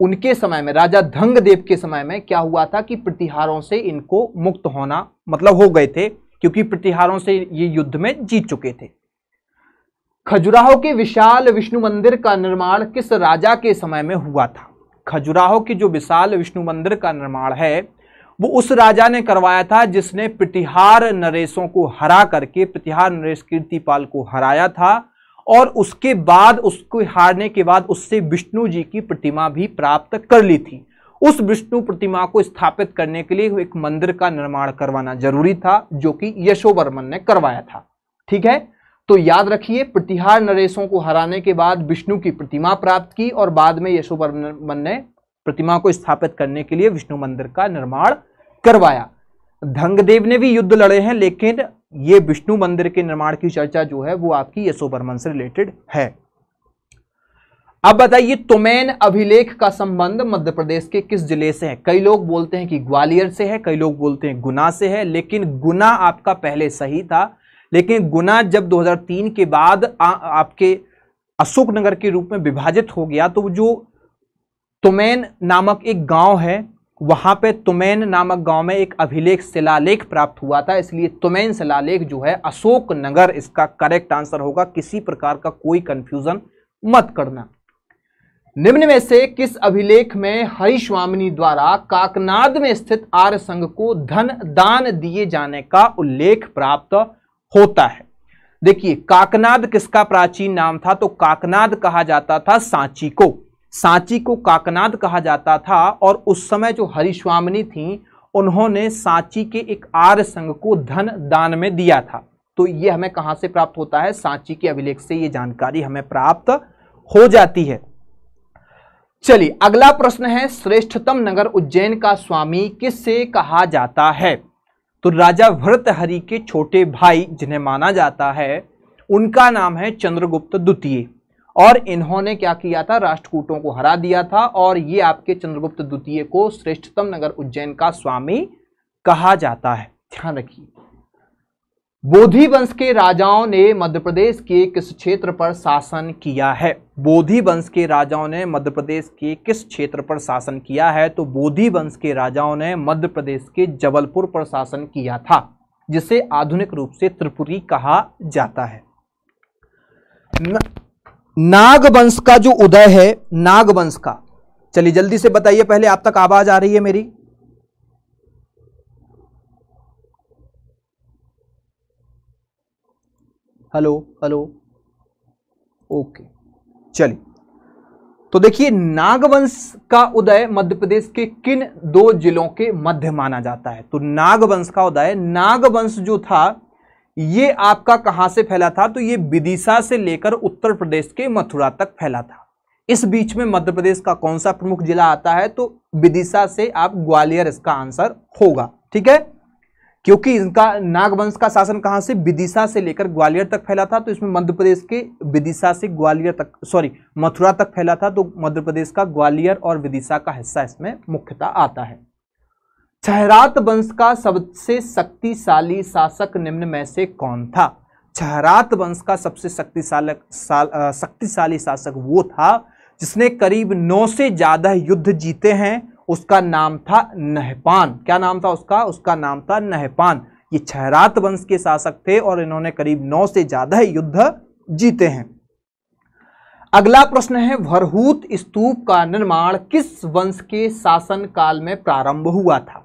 उनके समय में, राजा धंग देव के समय में क्या हुआ था कि प्रतिहारों से इनको मुक्त होना मतलब हो गए थे, क्योंकि प्रतिहारों से ये युद्ध में जीत चुके थे। खजुराहो के विशाल विष्णु मंदिर का निर्माण किस राजा के समय में हुआ था? खजुराहो के जो विशाल विष्णु मंदिर का निर्माण है, वो उस राजा ने करवाया था जिसने प्रतिहार नरेशों को हरा करके, प्रतिहार नरेश कीर्तिपाल को हराया था और उसके बाद उसको हारने के बाद उससे विष्णु जी की प्रतिमा भी प्राप्त कर ली थी। उस विष्णु प्रतिमा को स्थापित करने के लिए एक मंदिर का निर्माण करवाना ज़रूरी था, जो कि यशोवर्मन ने करवाया था। ठीक है? तो याद रखिए, प्रतिहार नरेशों को हराने के बाद विष्णु की प्रतिमा प्राप्त की और बाद में यशोवर्मन ने प्रतिमा को स्थापित करने के लिए विष्णु मंदिर का निर्माण करवाया। धंगदेव ने भी युद्ध लड़े हैं, लेकिन ये विष्णु मंदिर के निर्माण की चर्चा जो है वो आपकी यशोबर्मन से रिलेटेड है। अब बताइए तुमैन अभिलेख का संबंध मध्य प्रदेश के किस ज़िले से है? कई लोग बोलते हैं कि ग्वालियर से है कई लोग बोलते हैं गुना से है लेकिन गुना आपका पहले सही था। लेकिन गुना जब 2003 के बाद आ, आपके अशोकनगर के रूप में विभाजित हो गया तो जो तुमैन नामक एक गाँव है वहाँ पे तुमैन नामक गाँव में एक अभिलेख शिलालेख प्राप्त हुआ था, इसलिए तुमैन शिलालेख जो है अशोक नगर इसका करेक्ट आंसर होगा। किसी प्रकार का कोई कंफ्यूजन मत करना। निम्न में से किस अभिलेख में हरिस्वामिनी द्वारा काकनाद में स्थित आर्य संघ को धन दान दिए जाने का उल्लेख प्राप्त होता है? देखिए, काकनाद किसका प्राचीन नाम था? तो काकनाद कहा जाता था सांची को। सांची को काकनाद कहा जाता था और उस समय जो हरिस्वामिनी थी, उन्होंने सांची के एक आर्य संघ को धन दान में दिया था। तो ये हमें कहाँ से प्राप्त होता है? सांची के अभिलेख से ये जानकारी हमें प्राप्त हो जाती है। चलिए, अगला प्रश्न है, श्रेष्ठतम नगर उज्जैन का स्वामी किससे कहा जाता है? तो राजा भरतहरि के छोटे भाई जिन्हें माना जाता है, उनका नाम है चंद्रगुप्त द्वितीय। और इन्होंने क्या किया था? राष्ट्रकूटों को हरा दिया था और ये आपके चंद्रगुप्त द्वितीय को श्रेष्ठतम नगर उज्जैन का स्वामी कहा जाता है। ध्यान रखिए। बोधि वंश के राजाओं ने मध्य प्रदेश के किस क्षेत्र पर शासन किया है? बोधि वंश के राजाओं ने मध्य प्रदेश के किस क्षेत्र पर शासन किया है? तो बोधि वंश के राजाओं ने मध्य प्रदेश के जबलपुर पर शासन किया था, जिसे आधुनिक रूप से त्रिपुरी कहा जाता है। न... नागवंश का जो उदय है, नागवंश का। चलिए जल्दी से बताइए, पहले आप तक आवाज़ आ रही है मेरी? Hello hello. ओके, चलिए। तो देखिए, नागवंश का उदय मध्य प्रदेश के किन दो जिलों के मध्य माना जाता है? तो नागवंश का उदय, नागवंश जो था ये आपका कहाँ से फैला था? तो ये विदिशा से लेकर उत्तर प्रदेश के मथुरा तक फैला था। इस बीच में मध्य प्रदेश का कौन सा प्रमुख जिला आता है? तो विदिशा से आप ग्वालियर इसका आंसर होगा, ठीक है? क्योंकि इनका नागवंश का शासन कहाँ से? विदिशा से लेकर ग्वालियर तक फैला था। तो इसमें मध्य प्रदेश के विदिशा से ग्वालियर तक, सॉरी, मथुरा तक फैला था। तो मध्य प्रदेश का ग्वालियर और विदिशा का हिस्सा इसमें मुख्यतः आता है। छहरात वंश का सबसे शक्तिशाली शासक निम्न में से कौन था? छहरात वंश का सबसे शक्तिशाली शक्तिशाली शासक वो था जिसने करीब नौ से ज़्यादा युद्ध जीते हैं। उसका नाम था नहपान। क्या नाम था उसका? उसका नाम था नहपान। ये छहरात वंश के शासक थे और इन्होंने करीब नौ से ज़्यादा युद्ध जीते हैं। अगला प्रश्न है भरहूत स्तूप का निर्माण किस वंश के शासन काल में प्रारंभ हुआ था?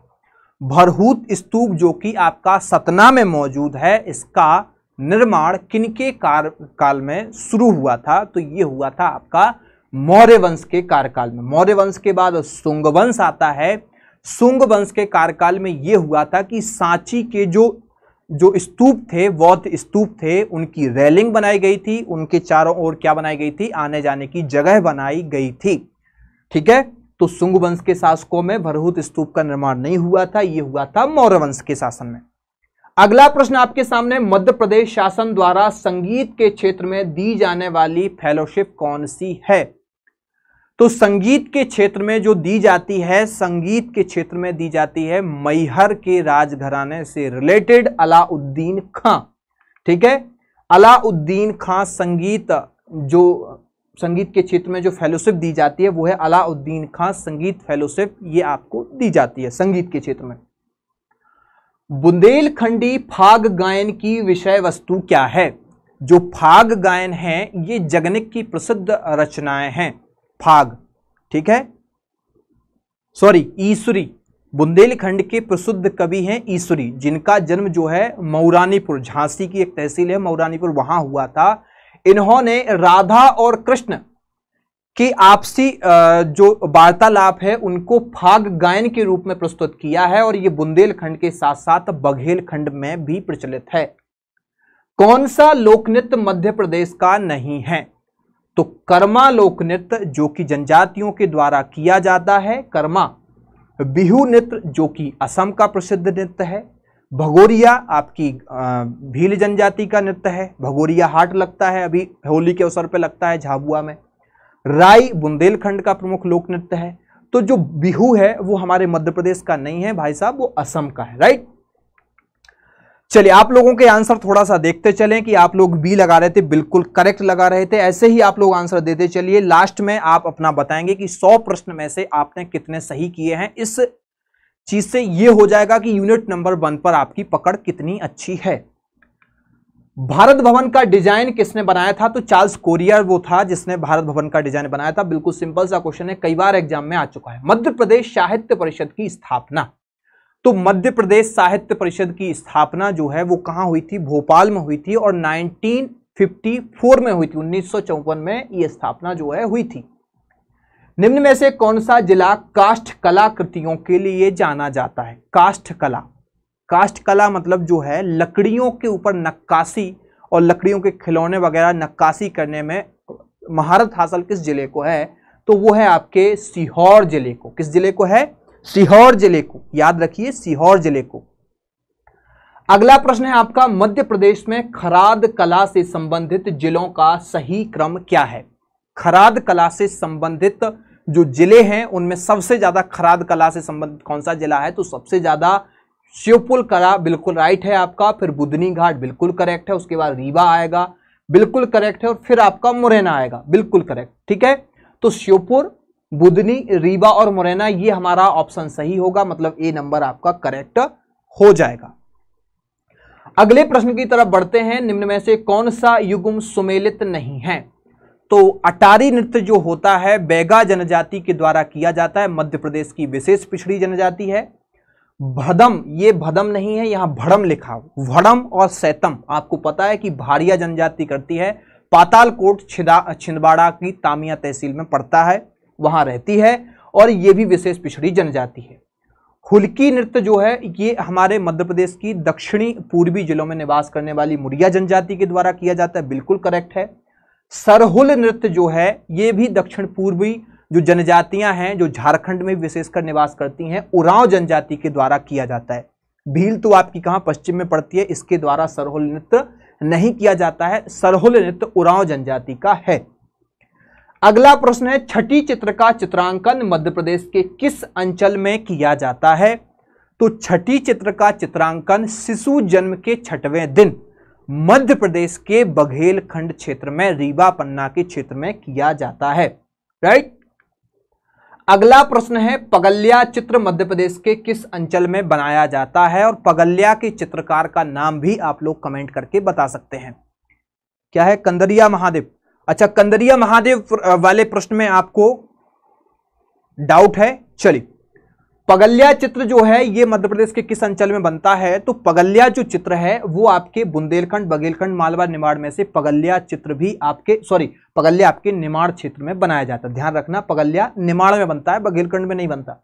भरहूत स्तूप जो कि आपका सतना में मौजूद है, इसका निर्माण किनके काल में शुरू हुआ था? तो ये हुआ था आपका मौर्य वंश के कार्यकाल में। मौर्य वंश के बाद सुंग वंश आता है। सुंग वंश के कार्यकाल में यह हुआ था कि सांची के जो जो स्तूप थे बौद्ध स्तूप थे, उनकी रेलिंग बनाई गई थी, उनके चारों ओर क्या बनाई गई थी? आने जाने की जगह बनाई गई थी। ठीक है? तो सुंग वंश के शासकों में भरहूत स्तूप का निर्माण नहीं हुआ था यह हुआ था मौर्य वंश के शासन में। अगला प्रश्न आपके सामने, मध्य प्रदेश शासन द्वारा संगीत के क्षेत्र में दी जाने वाली फेलोशिप कौन सी है? तो संगीत के क्षेत्र में जो दी जाती है, संगीत के क्षेत्र में दी जाती है मैहर के राजघराने से रिलेटेड अलाउद्दीन खां। ठीक है? अलाउद्दीन खां संगीत जो संगीत के क्षेत्र में जो फेलोशिप दी जाती है, वो है अलाउद्दीन खान संगीत फेलोशिप ये आपको दी जाती है संगीत के क्षेत्र में। बुंदेलखंडी फाग गायन की विषय वस्तु क्या है? जो फाग गायन है, ये जगनिक की प्रसिद्ध रचनाएँ हैं। फाग, ठीक है? सॉरी ईश्वरी बुंदेलखंड के प्रसिद्ध कवि हैं ईश्वरी जिनका जन्म जो है मौरानीपुर झांसी की एक तहसील है मौरानीपुर वहाँ हुआ था। इन्होंने राधा और कृष्ण की आपसी जो वार्तालाप है, उनको फाग गायन के रूप में प्रस्तुत किया है और ये बुंदेलखंड के साथ साथ बघेलखंड में भी प्रचलित है। कौन सा लोकनृत्य मध्य प्रदेश का नहीं है? तो कर्मा लोक नृत्य जो कि जनजातियों के द्वारा किया जाता है, कर्मा। बिहू नृत्य, जो कि असम का प्रसिद्ध नृत्य है। भगोरिया आपकी भील जनजाति का नृत्य है। भगोरिया हाट लगता है अभी, होली के अवसर पर लगता है झाबुआ में। राई बुंदेलखंड का प्रमुख लोक नृत्य है। तो जो बिहू है, वो हमारे मध्य प्रदेश का नहीं है भाई साहब, वो असम का है राइट चलिए, आप लोगों के आंसर थोड़ा सा देखते चलें कि आप लोग बी लगा रहे थे, बिल्कुल करेक्ट लगा रहे थे। ऐसे ही आप लोग आंसर देते चलिए। लास्ट में आप अपना बताएँगे कि 100 प्रश्न में से आपने कितने सही किए हैं। इस चीज़ से यह हो जाएगा कि यूनिट नंबर वन पर आपकी पकड़ कितनी अच्छी है। भारत भवन का डिज़ाइन किसने बनाया था? तो चार्ल्स कोरियर वो था जिसने भारत भवन का डिज़ाइन बनाया था। बिल्कुल सिंपल सा क्वेश्चन है, कई बार एग्ज़ाम में आ चुका है। मध्य प्रदेश साहित्य परिषद की स्थापना। तो मध्य प्रदेश साहित्य परिषद की स्थापना जो है, वो कहाँ हुई थी? भोपाल में हुई थी और 1954 में हुई थी। उन्नीस सौ चौवन में ये स्थापना जो है, हुई थी। निम्न में से कौन सा जिला काष्ठ कलाकृतियों के लिए जाना जाता है? काष्ठ कला। काष्ठ कला मतलब जो है, लकड़ियों के ऊपर नक्काशी और लकड़ियों के खिलौने वगैरह नक्काशी करने में महारत हासिल किस ज़िले को है? तो वो है आपके सीहोर ज़िले को। किस ज़िले को है? सीहोर ज़िले को। याद रखिए, सीहोर ज़िले को। अगला प्रश्न है आपका, मध्य प्रदेश में खराद कला से संबंधित जिलों का सही क्रम क्या है? खराद कला से संबंधित जो ज़िले हैं, उनमें सबसे ज़्यादा खराद कला से संबंधित कौन सा जिला है? तो सबसे ज़्यादा शिवपुल कला बिल्कुल राइट है आपका, फिर बुधनी घाट बिल्कुल करेक्ट है, उसके बाद रीवा आएगा, बिल्कुल करेक्ट है और फिर आपका मुरैना आएगा, बिल्कुल करेक्ट ठीक है? तो श्योपुर बुधनी रीवा और मुरैना, ये हमारा ऑप्शन सही होगा मतलब ए नंबर आपका करेक्ट हो जाएगा। अगले प्रश्न की तरफ़ बढ़ते हैं। निम्न में से कौन सा युगम सुमेलित नहीं है? तो अटारी नृत्य जो होता है, बैगा जनजाति के द्वारा किया जाता है। मध्य प्रदेश की विशेष पिछड़ी जनजाति है। भदम, ये भदम नहीं है, यहाँ भड़म लिखा भड़म और सैतम, आपको पता है कि भारिया जनजाति करती है। पातालकोट छिंदवाड़ा की तामिया तहसील में पड़ता है, वहाँ रहती है और ये भी विशेष पिछड़ी जनजाति है। हुलकी नृत्य जो है, ये हमारे मध्य प्रदेश की दक्षिणी पूर्वी जिलों में निवास करने वाली मुरिया जनजाति के द्वारा किया जाता है, बिल्कुल करेक्ट है। सरहुल नृत्य जो है, ये भी दक्षिण पूर्वी जो जनजातियाँ हैं, जो झारखंड में विशेषकर निवास करती हैं, उराव जनजाति के द्वारा किया जाता है। भील तो आपकी कहाँ, पश्चिम में पड़ती है, इसके द्वारा सरहुल नृत्य नहीं किया जाता है। सरहुल नृत्य उराव जनजाति का है। अगला प्रश्न है, छठी चित्र का चित्रांकन मध्य प्रदेश के किस अंचल में किया जाता है? तो छठी चित्र का चित्रांकन शिशु जन्म के छठवें दिन। मध्य प्रदेश के बघेलखंड क्षेत्र में, रीवा पन्ना के क्षेत्र में किया जाता है। राइट अगला प्रश्न है, पगल्या चित्र मध्य प्रदेश के किस अंचल में बनाया जाता है? और पगल्या के चित्रकार का नाम भी आप लोग कमेंट करके बता सकते हैं। क्या है? कंदरिया महादेव। अच्छा कंदरिया महादेव वाले प्रश्न में आपको डाउट है। चलिए। पगल्या चित्र जो है, ये मध्य प्रदेश के किस अंचल में बनता है? तो पगल्या जो चित्र है, वो आपके बुंदेलखंड, बघेलखंड, मालवा, निमाड़ में से पगल्या चित्र भी आपके सॉरी पगल्या आपके निमाड़ क्षेत्र में बनाया जाता है। ध्यान रखना, पगल्या निमाड़ में बनता है, बघेलखंड में नहीं बनता।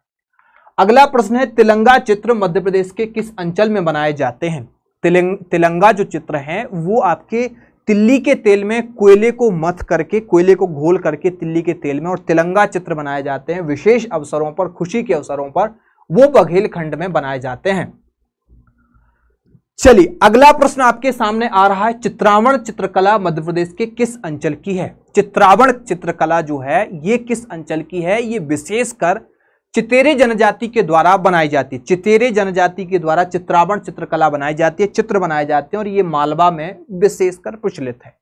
अगला प्रश्न है, तिलंगा चित्र मध्य प्रदेश के किस अंचल में बनाए जाते हैं? तिलंग जो चित्र है, वो आपके तिल्ली के तेल में कोयले को मथ करके, कोयले को घोल करके तिल्ली के तेल में और तिलंगा चित्र बनाए जाते हैं, विशेष अवसरों पर, खुशी के अवसरों पर, वो बघेल खंड में बनाए जाते हैं। चलिए, अगला प्रश्न आपके सामने आ रहा है, चित्रावण चित्रकला मध्य प्रदेश के किस अंचल की है? चित्रावण चित्रकला जो है, ये किस अंचल की है? ये विशेषकर चितेरे जनजाति के द्वारा बनाई जाती है। चितेरे जनजाति के द्वारा चित्रावण चित्रकला बनाई जाती है, चित्र बनाए जाते हैं और ये मालवा में विशेषकर प्रचलित है।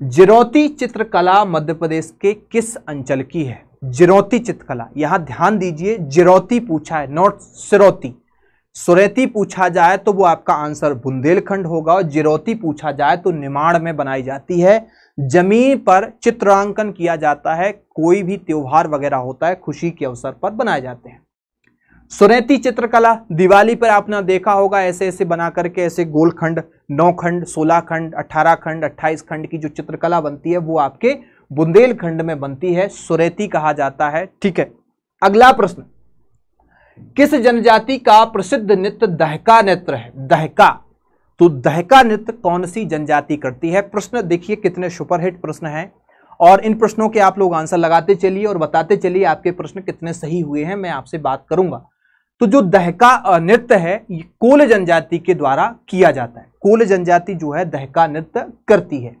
जिरौती चित्रकला मध्य प्रदेश के किस अंचल की है? जिरौती चित्रकला, यहाँ ध्यान दीजिए, जिरौती पूछा है, नॉट सिरौती। सुरेती पूछा जाए तो वो आपका आंसर बुंदेलखंड होगा और जिरौती पूछा जाए तो निमाड़ में बनाई जाती है। ज़मीन पर चित्रांकन किया जाता है, कोई भी त्योहार वगैरह होता है, खुशी के अवसर पर बनाए जाते हैं। सुरेती चित्रकला, दिवाली पर आपने देखा होगा, ऐसे ऐसे बना करके, ऐसे गोलखंड, नौ खंड, सोलह खंड, अठारह खंड, अट्ठाईस खंड की जो चित्रकला बनती है, वो आपके बुंदेलखंड में बनती है, सुरेती कहा जाता है। ठीक है, अगला प्रश्न। किस जनजाति का प्रसिद्ध नृत्य दहका नृत्य है? दहका। तो दहका नृत्य कौन सी जनजाति करती है? प्रश्न देखिए कितने सुपरहिट प्रश्न हैं। और इन प्रश्नों के आप लोग आंसर लगाते चलिए और बताते चलिए आपके प्रश्न कितने सही हुए हैं, मैं आपसे बात करूँगा। तो जो दहका नृत्य है कोल जनजाति के द्वारा किया जाता है। कोल जनजाति जो है दहका नृत्य करती है।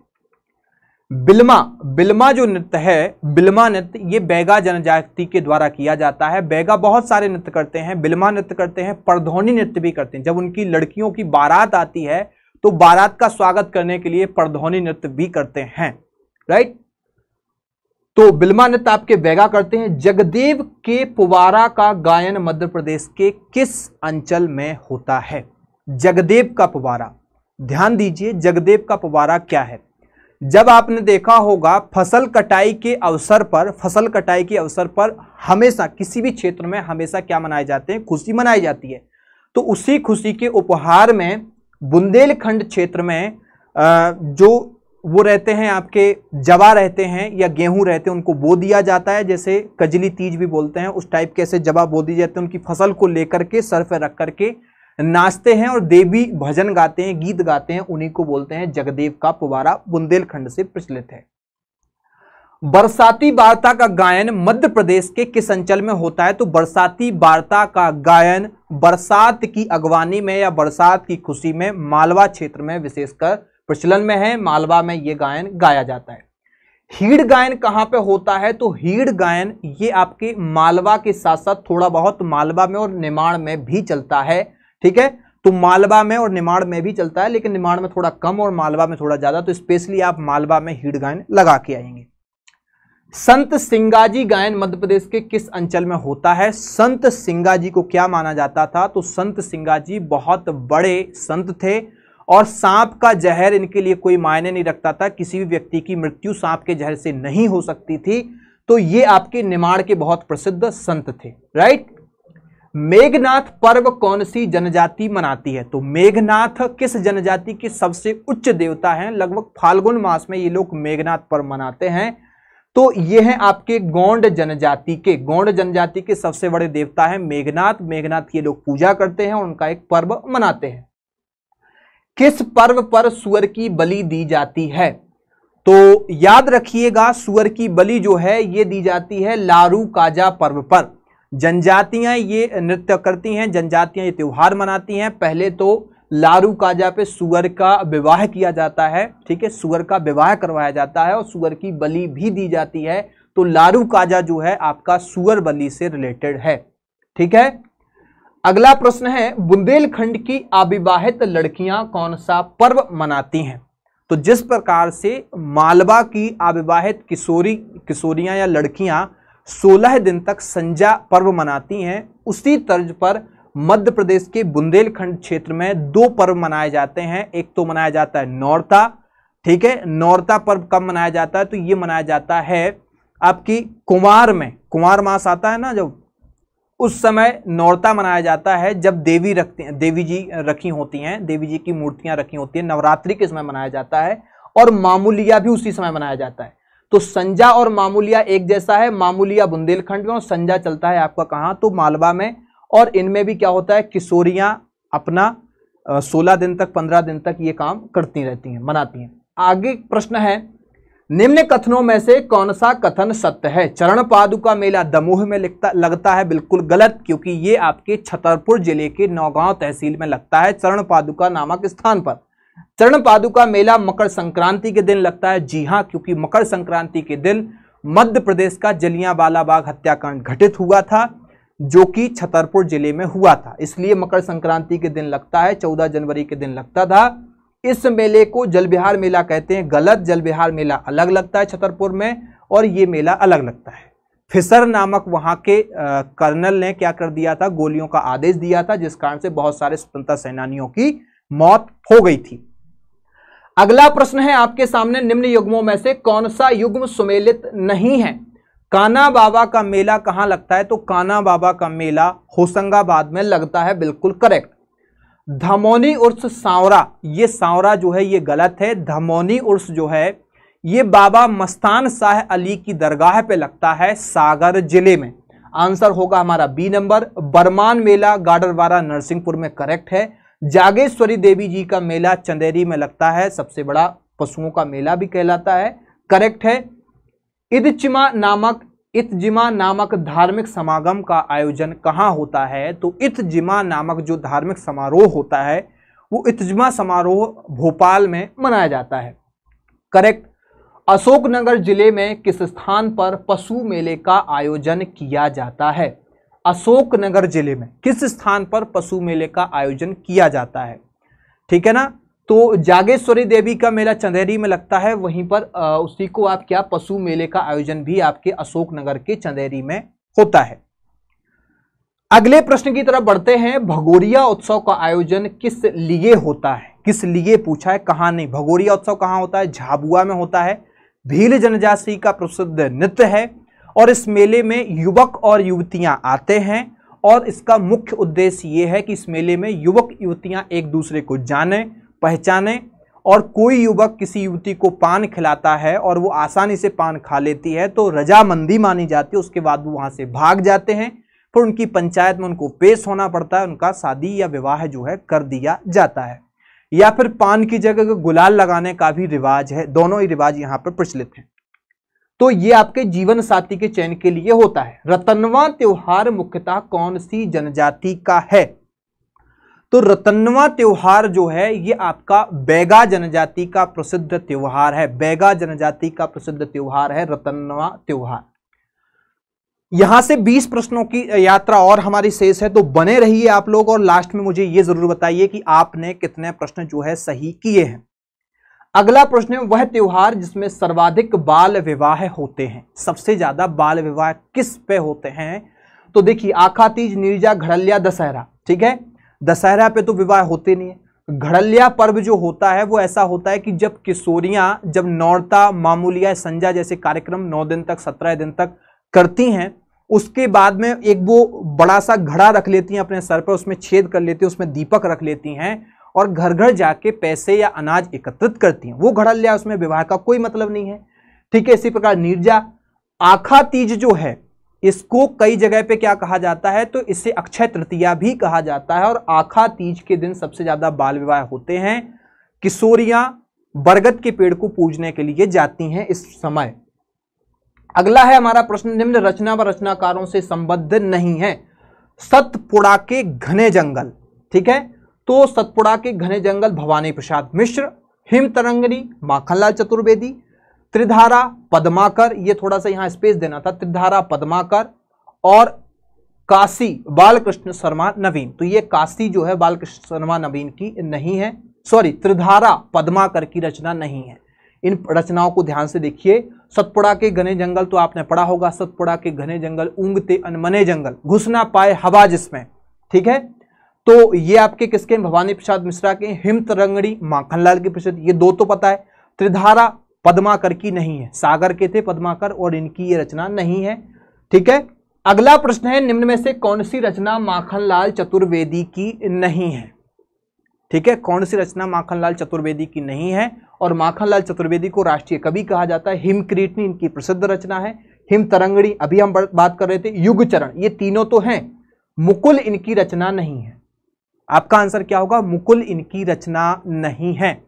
बिल्मा बिल्मा जो नृत्य है, बिल्मा नृत्य ये बैगा जनजाति के द्वारा किया जाता है। बैगा बहुत सारे नृत्य करते हैं, बिल्मा नृत्य करते हैं परधौनी नृत्य भी करते हैं। जब उनकी लड़कियों की बारात आती है तो बारात का स्वागत करने के लिए परधौनी नृत्य भी करते हैं राइट तो बिल्मा नृत्य आपके बैगा करते हैं। जगदेव के पुवारा का गायन मध्य प्रदेश के किस अंचल में होता है? जगदेव का पुवारा। ध्यान दीजिए, जगदेव का पुवारा क्या है? जब आपने देखा होगा, फ़सल कटाई के अवसर पर, फ़सल कटाई के अवसर पर हमेशा किसी भी क्षेत्र में हमेशा क्या मनाए जाते हैं? खुशी मनाई जाती है। तो उसी खुशी के उपहार में, बुंदेलखंड क्षेत्र में जो वो रहते हैं, आपके जवा रहते हैं या गेहूँ रहते हैं, उनको बो दिया जाता है। जैसे कजली तीज भी बोलते हैं, उस टाइप के ऐसे जवा बो दी जाते हैं, उनकी फ़सल को लेकर के, सर पर रख करके नाचते हैं और देवी भजन गाते हैं, गीत गाते हैं, उन्हीं को बोलते हैं जगदेव का पुवारा, बुंदेलखंड से प्रचलित है। बरसाती वार्ता का गायन मध्य प्रदेश के किस अंचल में होता है तो बरसाती वार्ता का गायन बरसात की अगवानी में या बरसात की खुशी में मालवा क्षेत्र में विशेषकर प्रचलन में है, मालवा में यह गायन गाया जाता है। हीड़ गायन कहाँ पे होता है तो हीड़ गायन ये आपके मालवा के साथ साथ थोड़ा बहुत मालवा में और निमाण में भी चलता है। ठीक है? तो मालवा में और निमाड़ में भी चलता है, लेकिन निमाड़ में थोड़ा कम और मालवा में थोड़ा ज़्यादा तो स्पेशली आप मालवा में हीड गायन लगा के आएँगे। संत सिंगाजी गायन मध्य प्रदेश के किस अंचल में होता है? संत सिंगाजी को क्या माना जाता था? तो संत सिंगाजी बहुत बड़े संत थे, और सांप का जहर इनके लिए कोई मायने नहीं रखता था। किसी भी व्यक्ति की मृत्यु सांप के जहर से नहीं हो सकती थी। तो ये आपके निमाड़ के बहुत प्रसिद्ध संत थे राइट मेघनाथ पर्व कौन सी जनजाति मनाती है? तो मेघनाथ किस जनजाति के सबसे उच्च देवता हैं? लगभग फाल्गुन मास में ये लोग मेघनाथ पर्व मनाते हैं। तो ये हैं आपके गौंड जनजाति के। गौंड जनजाति के सबसे बड़े देवता हैं मेघनाथ। मेघनाथ की लोग पूजा करते हैं उनका एक पर्व मनाते हैं। किस पर्व पर सुअर की बलि दी जाती है? तो याद रखिएगा, सुअर की बलि जो है, ये दी जाती है लारू काजा पर्व पर। जनजातियाँ ये नृत्य करती हैं, जनजातियाँ ये त्यौहार मनाती हैं। पहले तो लारू काजा पे सुअर का विवाह किया जाता है, ठीक है? सुअर का विवाह करवाया जाता है और सुअर की बलि भी दी जाती है। तो लारू काजा जो है, आपका सुअर बलि से रिलेटेड है, ठीक है? अगला प्रश्न है, बुंदेलखंड की अविवाहित लड़कियाँ कौन सा पर्व मनाती हैं? तो जिस प्रकार से मालवा की अविवाहित किशोरी, किशोरियाँ या लड़कियाँ सोलह दिन तक संजा पर्व मनाती हैं। उसी तर्ज पर मध्य प्रदेश के बुंदेलखंड क्षेत्र में दो पर्व मनाए जाते हैं। एक तो मनाया जाता है नौरता, ठीक है? नौरता पर्व कब मनाया जाता है? तो ये मनाया जाता है आपकी कुमार में। कुमार मास आता है ना जब? उस समय नौरता मनाया जाता है जब देवी रखती देवी जी रखी होती हैं, देवी जी की मूर्तियाँ रखी होती हैं। नवरात्रि के समय मनाया जाता है और मामूलिया भी उसी समय मनाया जाता है। तो संजा और मामूलिया एक जैसा है, मामूलिया बुंदेलखंड में और संजा चलता है आपका कहाँ? तो मालवा में। और इनमें भी क्या होता है, किशोरियाँ अपना सोलह दिन तक, पंद्रह दिन तक ये काम करती रहती हैं, मनाती हैं। आगे प्रश्न है, निम्न कथनों में से कौन सा कथन सत्य है? चरण पादुका मेला दमोह में लिखता, लगता है, बिल्कुल गलत, क्योंकि ये आपके छतरपुर ज़िले के नौगांव तहसील में लगता है चरण पादुका नामक स्थान पर। चरण पादुका मेला मकर संक्रांति के दिन लगता है। जी हाँ क्योंकि मकर संक्रांति के दिन मध्य प्रदेश का जलिया बाग हत्याकांड घटित हुआ था, जो कि छतरपुर ज़िले में हुआ था। इसलिए मकर संक्रांति के दिन लगता है, चौदह जनवरी के दिन लगता था। इस मेले को जल बिहार मेला कहते हैं। गलत जल बिहार मेला अलग लगता है छतरपुर में, और ये मेला अलग लगता है। फिसर नामक वहाँ के कर्नल ने क्या कर दिया था? गोलियों का आदेश दिया था, जिस कारण से बहुत सारे स्वतंत्रता सेनानियों की मौत हो गई थी। अगला प्रश्न है आपके सामने निम्न युग्मों में से कौन सा युग्म सुमेलित नहीं है? काना बाबा का मेला कहाँ लगता है? तो काना बाबा का मेला होशंगाबाद में लगता है, बिल्कुल करेक्ट। धमोनी उर्स सांवरा, ये सांवरा जो है, ये गलत है। धमोनी उर्स जो है, ये बाबा मस्तान शाह अली की दरगाह पे लगता है सागर ज़िले में। आंसर होगा हमारा बी नंबर। बरमान मेला गाडरवारा नरसिंहपुर में करेक्ट है। जागेश्वरी देवी जी का मेला चंदेरी में लगता है। सबसे बड़ा पशुओं का मेला भी कहलाता है। करेक्ट है। इदचिमा नामक इतजिमा नामक धार्मिक समागम का आयोजन कहाँ होता है? तो इतजिमा नामक जो धार्मिक समारोह होता है, वो इतजिमा समारोह भोपाल में मनाया जाता है। करेक्ट। अशोकनगर ज़िले में किस स्थान पर पशु मेले का आयोजन किया जाता है? अशोकनगर ज़िले में किस स्थान पर पशु मेले का आयोजन किया जाता है? ठीक है ना? तो जागेश्वरी देवी का मेला चंदेरी में लगता है, वहीं पर उसी को आप क्या पशु मेले का आयोजन भी आपके अशोक नगर के चंदेरी में होता है। अगले प्रश्न की तरफ़ बढ़ते हैं। भगोरिया उत्सव का आयोजन किस लिए होता है? किस लिए पूछा है? कहाँ नहीं? भगोरिया उत्सव कहाँ होता है? झाबुआ में होता है। भील जनजाति का प्रसिद्ध नृत्य है। और इस मेले में युवक और युवतियाँ आते हैं और इसका मुख्य उद्देश्य ये है कि इस मेले में युवक, युवतियाँ एक दूसरे को जाने, पहचाने और कोई युवक किसी युवती को पान खिलाता है और वो आसानी से पान खा लेती है तो रजामंदी मानी जाती है, उसके बाद वो वहाँ से भाग जाते हैं, फिर उनकी पंचायत में उनको पेश होना पड़ता है, उनका शादी या विवाह जो है कर दिया जाता है। या फिर पान की जगह गुलाल लगाने का भी रिवाज है, दोनों ही रिवाज यहाँ पर प्रचलित हैं। तो ये आपके जीवन साथी के चयन के लिए होता है। रतनवा त्योहार मुख्यतः कौन सी जनजाति का है? तो रतनवा त्योहार जो है, ये आपका बैगा जनजाति का प्रसिद्ध त्योहार है। बैगा जनजाति का प्रसिद्ध त्योहार है रतनवा त्योहार। यहाँ से 20 प्रश्नों की यात्रा और हमारी शेष है तो बने रहिए आप लोग और लास्ट में मुझे ये ज़रूर बताइए कि आपने कितने प्रश्न जो है सही किए हैं। अगला प्रश्न है, वह त्योहार जिसमें सर्वाधिक बाल विवाह होते हैं। सबसे ज़्यादा बाल विवाह किस पे होते हैं? तो देखिए आखा तीज नीरजा, घड़लिया, दशहरा, ठीक है? दशहरा पे तो विवाह होते नहीं है। घड़लिया पर्व जो होता है, वो ऐसा होता है कि जब किशोरियाँ, जब नौरता, मामूलिया, संजा जैसे कार्यक्रम नौ दिन तक, सत्रह दिन तक करती हैं, उसके बाद में एक वो बड़ा सा घड़ा रख लेती हैं अपने सर पर, उसमें छेद कर लेती हैं, उसमें दीपक रख लेती हैं और घर घर जाके पैसे या अनाज एकत्रित करती हैं। वो घड़ा लिया उसमें विवाह का कोई मतलब नहीं है। ठीक है, इसी प्रकार नीरजा, आखा तीज जो है, इसको कई जगह पे क्या कहा जाता है? तो इसे अक्षय तृतीया भी कहा जाता है और आखा तीज के दिन सबसे ज़्यादा बाल विवाह होते हैं। किशोरियाँ बरगद के पेड़ को पूजने के लिए जाती हैं इस समय। अगला है हमारा प्रश्न, निम्न रचना व रचनाकारों से संबद्ध नहीं है। सतपुड़ा के घने जंगल। ठीक है? तो सतपुड़ा के घने जंगल भवानी प्रसाद मिश्र हिम तरंगनी माखनलाल चतुर्वेदी, त्रिधारा, पद्माकर, ये थोड़ा सा यहाँ स्पेस देना था, त्रिधारा, पद्माकर और काशी, बालकृष्ण शर्मा नवीन। तो ये काशी जो है, बालकृष्ण शर्मा नवीन की नहीं है सॉरी त्रिधारा, पद्माकर की रचना नहीं है। इन रचनाओं को ध्यान से देखिए, सतपुड़ा के घने जंगल तो आपने पढ़ा होगा, सतपुड़ा के घने जंगल, ऊंगते अनमने जंगल घुस ना पाए हवा जिसमें, ठीक है? तो ये आपके किसके भवानी प्रसाद मिश्रा के हिम तरंगड़ी माखनलाल के प्रसिद्ध। ये दो तो पता है। त्रिधारा पद्माकर की नहीं है। सागर के थे पद्माकर और इनकी ये रचना नहीं है। ठीक है? अगला प्रश्न है, निम्न में से कौन सी रचना माखनलाल चतुर्वेदी की नहीं है? ठीक है? कौन सी रचना माखनलाल चतुर्वेदी की नहीं है? और माखनलाल चतुर्वेदी को राष्ट्रीय कवि कहा जाता है। हिमक्रीटनी इनकी प्रसिद्ध रचना है। हिम तरंगड़ी अभी हम बात कर रहे थे। युग चरण ये तीनों तो हैं। मुकुल इनकी रचना नहीं है। आपका आंसर क्या होगा? मुकुल इनकी रचना नहीं है।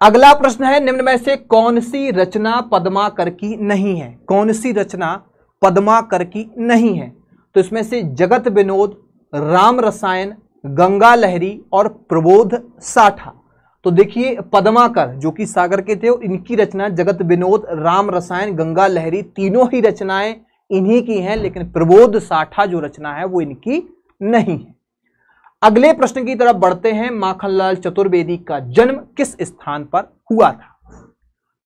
अगला प्रश्न है, निम्न में से कौन सी रचना पद्माकर की नहीं है? कौन सी रचना पद्माकर की नहीं है? तो इसमें से जगत विनोद, राम रसायन, गंगा लहरी और प्रबोध साठा। तो देखिए, पद्माकर, जो कि सागर के थे और इनकी रचना जगत विनोद, राम रसायन, गंगा लहरी, तीनों ही रचनाएँ इन्हीं की हैं, लेकिन प्रबोध साठा जो रचना है, वो इनकी नहीं है। अगले प्रश्न की तरफ़ बढ़ते हैं। माखनलाल चतुर्वेदी का जन्म किस स्थान पर हुआ था?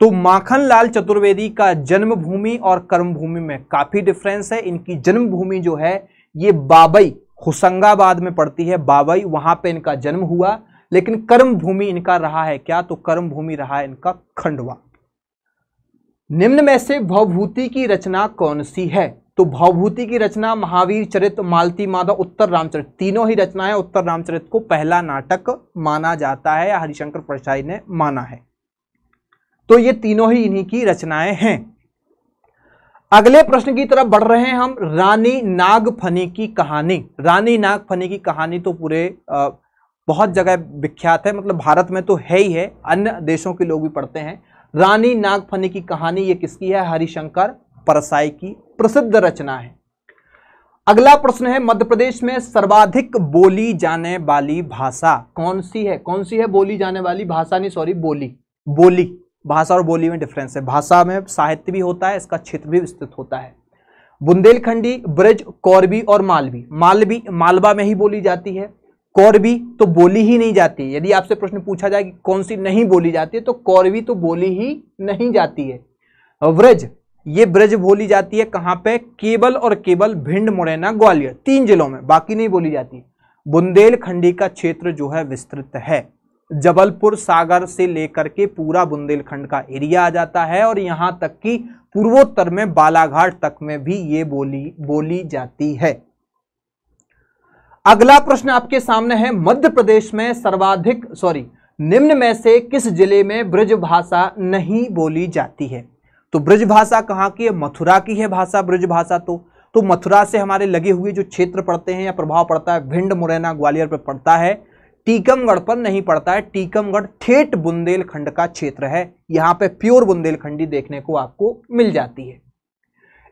तो माखनलाल चतुर्वेदी का जन्मभूमि और कर्मभूमि में काफ़ी डिफरेंस है। इनकी जन्मभूमि जो है, ये बाबई, होशंगाबाद में पड़ती है। बाबई, वहाँ पे इनका जन्म हुआ। लेकिन कर्म भूमि इनका रहा है क्या? तो कर्म भूमि रहा है इनका खंडवा। निम्न में से भवभूति की रचना कौन सी है? तो भवभूति की रचना महावीर चरित मालती माधव उत्तर रामचरित। तीनों ही रचनाएँ उत्तर रामचरित को पहला नाटक माना जाता है या हरिशंकर प्रसाई ने माना है। तो ये तीनों ही इन्हीं की रचनाएँ हैं। अगले प्रश्न की तरफ़ बढ़ रहे हैं हम, रानी नागफनी की कहानी। रानी नागफनी की कहानी तो पूरे बहुत जगह विख्यात है मतलब भारत में तो है ही है, अन्य देशों के लोग भी पढ़ते हैं। रानी नागफनी की कहानी ये किसकी है? हरिशंकर परसाई की प्रसिद्ध रचना है। अगला प्रश्न है, मध्य प्रदेश में सर्वाधिक बोली जाने वाली भाषा कौन सी है? कौन सी है बोली जाने वाली? भाषा नहीं सॉरी बोली। बोली। भाषा और बोली में डिफरेंस है। भाषा में साहित्य भी होता है, इसका क्षेत्र भी विस्तृत होता है। बुंदेलखंडी, ब्रज कौरबी और मालवी। मालवी, मालवा में ही बोली जाती है। कौरवी तो बोली ही नहीं जाती। यदि आपसे प्रश्न पूछा जाए कि कौन सी नहीं बोली जाती है तो कौरवी तो बोली ही नहीं जाती है। व्रज ये ब्रज बोली जाती है कहाँ पे? केवल और केवल भिंड, मुरैना, ग्वालियर। तीन जिलों में, बाकी नहीं बोली जाती। बुंदेलखंडी का क्षेत्र जो है विस्तृत है। जबलपुर सागर से लेकर के पूरा बुंदेलखंड का एरिया आ जाता है और यहाँ तक कि पूर्वोत्तर में बालाघाट तक में भी ये बोली बोली जाती है। अगला प्रश्न आपके सामने है। मध्य प्रदेश में सर्वाधिक, सॉरी, निम्न में से किस ज़िले में ब्रज भाषा नहीं बोली जाती है? तो ब्रज भाषा कहाँ की है? मथुरा की है भाषा, ब्रज भाषा तो। तो मथुरा से हमारे लगे हुए जो क्षेत्र पड़ते हैं या प्रभाव पड़ता है, भिंड, मुरैना, ग्वालियर पर पड़ता है। टीकमगढ़ पर नहीं पड़ता है, टीकमगढ़ ठेठ बुंदेलखंड का क्षेत्र है। यहाँ पे प्योर बुंदेलखंडी देखने को आपको मिल जाती है।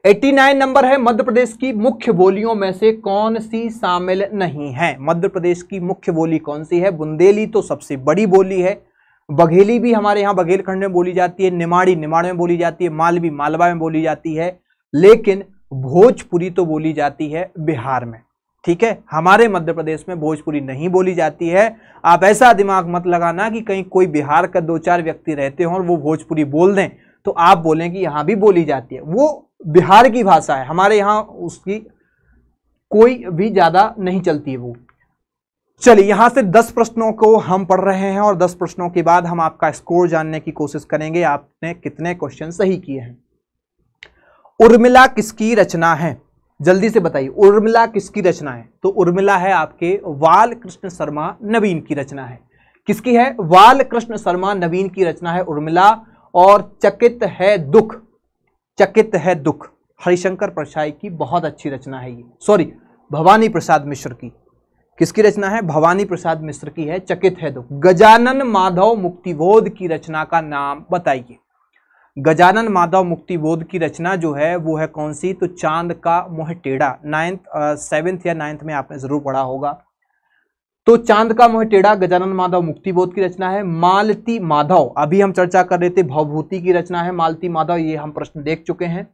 89 नंबर है, मध्य प्रदेश की मुख्य बोलियों में से कौन सी शामिल नहीं है? मध्य प्रदेश की मुख्य बोली कौन सी है? बुंदेली तो सबसे बड़ी बोली है। बघेली भी हमारे यहाँ बघेलखंड में बोली जाती है, निमाड़ी, निमाड़ में बोली जाती है, मालवी, मालवा में बोली जाती है, लेकिन भोजपुरी तो बोली जाती है बिहार में, ठीक है? हमारे मध्य प्रदेश में भोजपुरी नहीं बोली जाती है। आप ऐसा दिमाग मत लगाना कि कहीं कोई बिहार का दो चार व्यक्ति रहते हों और वो भोजपुरी बोल दें तो आप बोलें कि यहाँ भी बोली जाती है। वो बिहार की भाषा है, हमारे यहाँ उसकी कोई भी ज़्यादा नहीं चलती है वो। चलिए, यहाँ से 10 प्रश्नों को हम पढ़ रहे हैं और 10 प्रश्नों के बाद हम आपका स्कोर जानने की कोशिश करेंगे। आपने कितने क्वेश्चन सही किए हैं? उर्मिला किसकी रचना है? जल्दी से बताइए, उर्मिला किसकी रचना है? तो उर्मिला है आपके वाल कृष्ण शर्मा नवीन की रचना है। किसकी है? वाल कृष्ण शर्मा नवीन की रचना है उर्मिला, और चकित है दुख। चकित है दुख। हरिशंकर प्रसाई की बहुत अच्छी रचना है ये। सॉरी भवानी प्रसाद मिश्र की। किसकी रचना है? भवानी प्रसाद मिश्र की है, चकित है दो गजानन माधव मुक्तिबोध की रचना का नाम बताइए। गजानन माधव मुक्तिबोध की रचना जो है, वो है कौन सी? तो चाँद का मोह टेढ़ा। नाइन्थ सेवेंथ या नाइन्थ में आपने ज़रूर पढ़ा होगा। तो चाँद का मोह टेढ़ा, गजानन माधव मुक्तिबोध की रचना है। मालती माधव, अभी हम चर्चा कर रहे थे, भवभूति की रचना है मालती माधव, ये हम प्रश्न देख चुके हैं।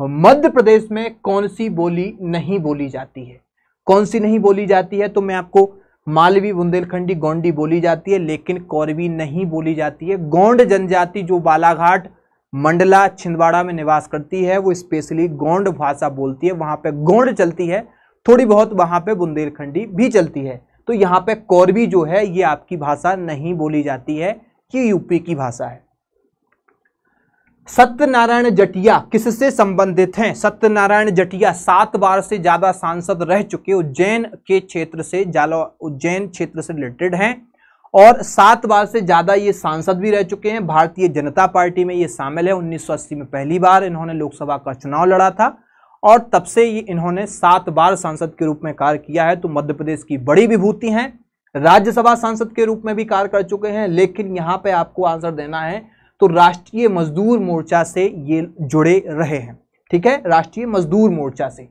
मध्य प्रदेश में कौन सी बोली नहीं बोली जाती है? कौन सी नहीं बोली जाती है तो मैं आपको मालवी, बुंदेलखंडी, गोंडी बोली जाती है, लेकिन कौरवी नहीं बोली जाती है। गोंड जनजाति जो बालाघाट, मंडला, छिंदवाड़ा में निवास करती है, वो स्पेशली गोंड भाषा बोलती है। वहाँ पे गोंड चलती है, थोड़ी बहुत वहाँ पे बुंदेलखंडी भी चलती है। तो यहाँ पे कौरवी जो है, ये आपकी भाषा नहीं बोली जाती है, ये यूपी की भाषा है। सत्यनारायण जटिया किससे संबंधित हैं? सत्यनारायण जटिया सात बार से ज़्यादा सांसद रह चुके, उज्जैन के क्षेत्र से जालो, उज्जैन क्षेत्र से रिलेटेड हैं। और सात बार से ज़्यादा ये सांसद भी रह चुके हैं। भारतीय जनता पार्टी में ये शामिल है। 1980 में पहली बार इन्होंने लोकसभा का चुनाव लड़ा था और तब से ये इन्होंने सात बार सांसद के रूप में कार्य किया है। तो मध्य प्रदेश की बड़ी विभूति हैं। राज्यसभा सांसद के रूप में भी कार्य कर चुके हैं। लेकिन यहाँ पे आपको आंसर देना है तो राष्ट्रीय मजदूर मोर्चा से ये जुड़े रहे हैं। ठीक है? राष्ट्रीय मजदूर मोर्चा से।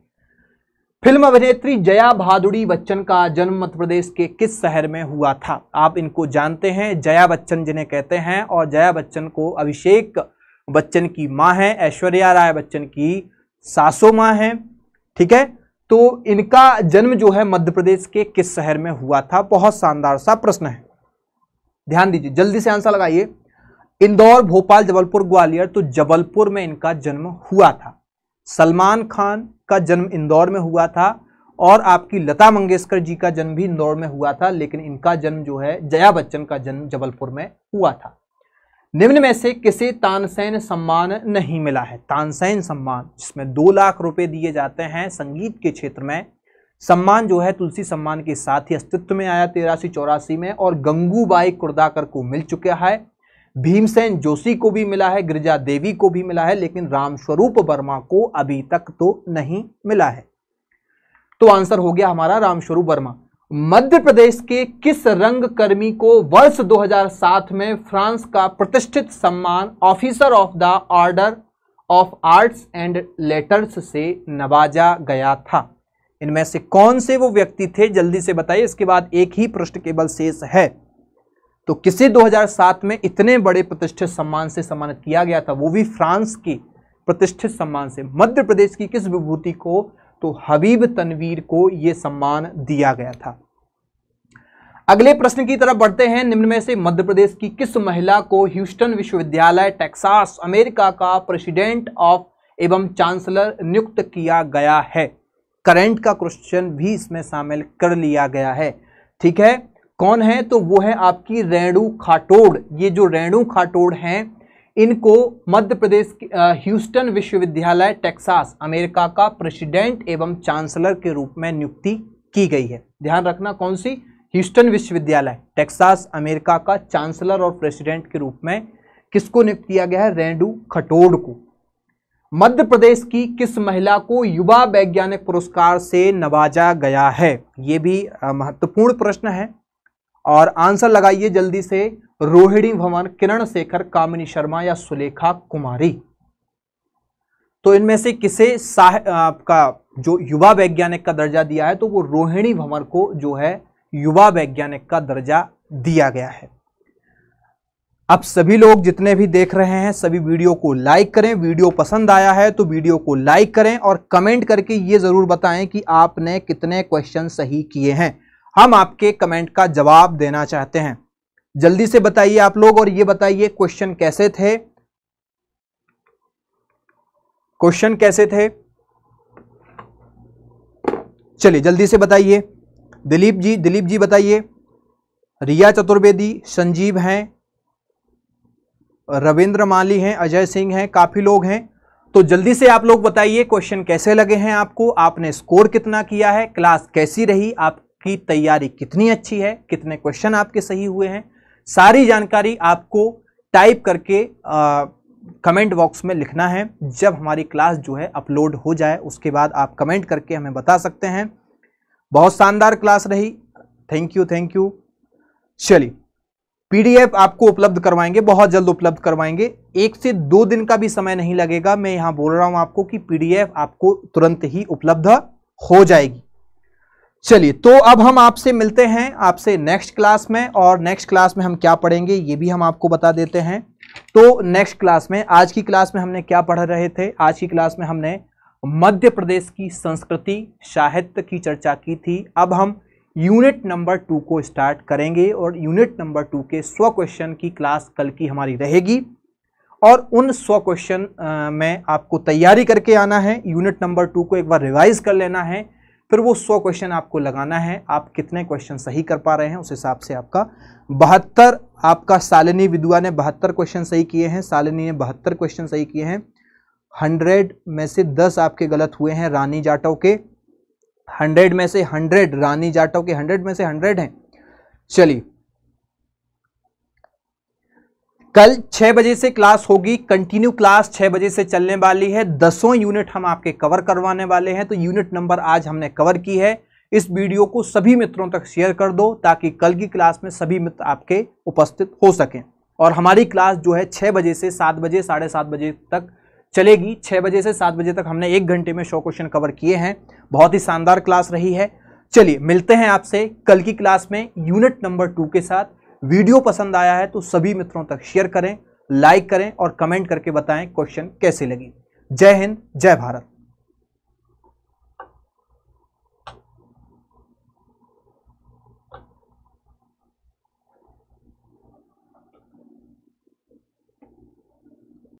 फ़िल्म अभिनेत्री जया भादुड़ी बच्चन का जन्म मध्य प्रदेश के किस शहर में हुआ था? आप इनको जानते हैं, जया बच्चन जिन्हें कहते हैं, और जया बच्चन को अभिषेक बच्चन की माँ है, ऐश्वर्या राय बच्चन की सासो माँ है। ठीक है? तो इनका जन्म जो है मध्य प्रदेश के किस शहर में हुआ था? बहुत शानदार सा प्रश्न है। ध्यान दीजिए, जल्दी से आंसर लगाइए। इंदौर, भोपाल, जबलपुर, ग्वालियर तो जबलपुर में इनका जन्म हुआ था। सलमान खान का जन्म इंदौर में हुआ था और आपकी लता मंगेशकर जी का जन्म भी इंदौर में हुआ था, लेकिन इनका जन्म जो है, जया बच्चन का जन्म जबलपुर में हुआ था। निम्न में से किसे तानसेन सम्मान नहीं मिला है? तानसेन सम्मान, जिसमें दो लाख रुपए दिए जाते हैं संगीत के क्षेत्र में। सम्मान जो है, तुलसी सम्मान के साथ ही अस्तित्व में आया, तिरासी चौरासी में, और गंगूबाई कुर्दाकर को मिल चुका है। भीमसेन जोशी को भी मिला है, गिरिजा देवी को भी मिला है, लेकिन रामस्वरूप वर्मा को अभी तक तो नहीं मिला है। तो आंसर हो गया हमारा रामस्वरूप वर्मा। मध्य प्रदेश के किस रंग कर्मी को वर्ष 2007 में फ्रांस का प्रतिष्ठित सम्मान, officer of the order of arts and letters से नवाजा गया था? इनमें से कौन से वो व्यक्ति थे? जल्दी से बताइए, इसके बाद एक ही पृष्ठ केवल शेष है। तो किसे 2007 में इतने बड़े प्रतिष्ठित सम्मान से सम्मानित किया गया था? वो भी फ्रांस के प्रतिष्ठित सम्मान से। मध्य प्रदेश की किस विभूति को? तो हबीब तनवीर को यह सम्मान दिया गया था। अगले प्रश्न की तरफ़ बढ़ते हैं। निम्न में से मध्य प्रदेश की किस महिला को ह्यूस्टन विश्वविद्यालय, टेक्सास, अमेरिका का प्रेसिडेंट ऑफ़ एवं चांसलर नियुक्त किया गया है? करंट का क्वेश्चन भी इसमें शामिल कर लिया गया है। ठीक है? कौन है? तो वो है आपकी रेणु खाटोड़। ये जो रेणु खाटोड़ हैं, इनको मध्य प्रदेश ह्यूस्टन विश्वविद्यालय, टेक्सास, अमेरिका का प्रेसिडेंट एवं चांसलर के रूप में नियुक्ति की गई है। ध्यान रखना कौन सी? ह्यूस्टन विश्वविद्यालय, टेक्सास, अमेरिका का चांसलर और प्रेसिडेंट के रूप में किसको नियुक्त किया गया है? रेणु खटोड़ को। मध्य प्रदेश की किस महिला को युवा वैज्ञानिक पुरस्कार से नवाजा गया है? ये भी महत्वपूर्ण प्रश्न है। और आंसर लगाइए जल्दी से, रोहिणी भवन, किरण शेखर, कामिनी शर्मा या सुलेखा कुमारी। तो इनमें से किसे साह, आपका जो युवा वैज्ञानिक का दर्जा दिया है तो वो रोहिणी भंवर को जो है, युवा वैज्ञानिक का दर्जा दिया गया है। अब सभी लोग जितने भी देख रहे हैं, सभी वीडियो को लाइक करें। वीडियो पसंद आया है तो वीडियो को लाइक करें और कमेंट करके ये ज़रूर बताएँ कि आपने कितने क्वेश्चन सही किए हैं। हम आपके कमेंट का जवाब देना चाहते हैं। जल्दी से बताइए आप लोग और ये बताइए क्वेश्चन कैसे थे? क्वेश्चन कैसे थे? चलिए, जल्दी से बताइए। दिलीप जी दिलीप जी बताइए। रिया चतुर्वेदी, संजीव हैं। रविंद्र माली हैं, अजय सिंह हैं, काफ़ी लोग हैं। तो जल्दी से आप लोग बताइए क्वेश्चन कैसे लगे हैं आपको? आपने स्कोर कितना किया है? क्लास कैसी रही? आप की तैयारी कितनी अच्छी है कितने क्वेश्चन आपके सही हुए हैं सारी जानकारी आपको टाइप करके आ, कमेंट बॉक्स में लिखना है। जब हमारी क्लास जो है अपलोड हो जाए उसके बाद आप कमेंट करके हमें बता सकते हैं। बहुत शानदार क्लास रही। थैंक यू थैंक यू चलिए पीडीएफ आपको उपलब्ध करवाएँगे बहुत जल्द उपलब्ध करवाएँगे। एक से दो दिन का भी समय नहीं लगेगा। मैं यहाँ बोल रहा हूँ आपको कि पीडीएफ आपको तुरंत ही उपलब्ध हो जाएगी। चलिए तो अब हम आपसे मिलते हैं आपसे नेक्स्ट क्लास में और नेक्स्ट क्लास में हम क्या पढ़ेंगे ये भी हम आपको बता देते हैं। तो नेक्स्ट क्लास में, आज की क्लास में हमने क्या पढ़ रहे थे? आज की क्लास में हमने मध्य प्रदेश की संस्कृति, साहित्य की चर्चा की थी। अब हम यूनिट नंबर टू को स्टार्ट करेंगे और यूनिट नंबर टू के स्व क्वेश्चन की क्लास कल की हमारी रहेगी। और उन स्व क्वेश्चन में आपको तैयारी करके आना है। यूनिट नंबर टू को एक बार रिवाइज कर लेना है। फिर वो सौ क्वेश्चन आपको लगाना है, आप कितने क्वेश्चन सही कर पा रहे हैं, उस हिसाब से आपका बहत्तर, आपका सालिनी विदुआ ने बहत्तर क्वेश्चन सही किए हैं सालिनी ने बहत्तर क्वेश्चन सही किए हैं। हंड्रेड में से दस आपके गलत हुए हैं रानी जाटव के। हंड्रेड में से हंड्रेड, रानी जाटव के हंड्रेड में से हंड्रेड हैं। चलिए कल छह बजे से क्लास होगी कंटिन्यू क्लास छह बजे से चलने वाली है। दसों यूनिट हम आपके कवर करवाने वाले हैं। तो यूनिट नंबर आज हमने कवर की है। इस वीडियो को सभी मित्रों तक शेयर कर दो, ताकि कल की क्लास में सभी मित्र आपके उपस्थित हो सकें। और हमारी क्लास जो है छह बजे से सात बजे, साढ़े सात बजे तक चलेगी। छह बजे से सात बजे तक हमने एक घंटे में शो क्वेश्चन कवर किए हैं। बहुत ही शानदार क्लास रही है। चलिए, मिलते हैं आपसे कल की क्लास में यूनिट नंबर टू के साथ। वीडियो पसंद आया है तो सभी मित्रों तक शेयर करें, लाइक करें और कमेंट करके बताएँ क्वेश्चन कैसे लगी। जय हिंद, जय भारत।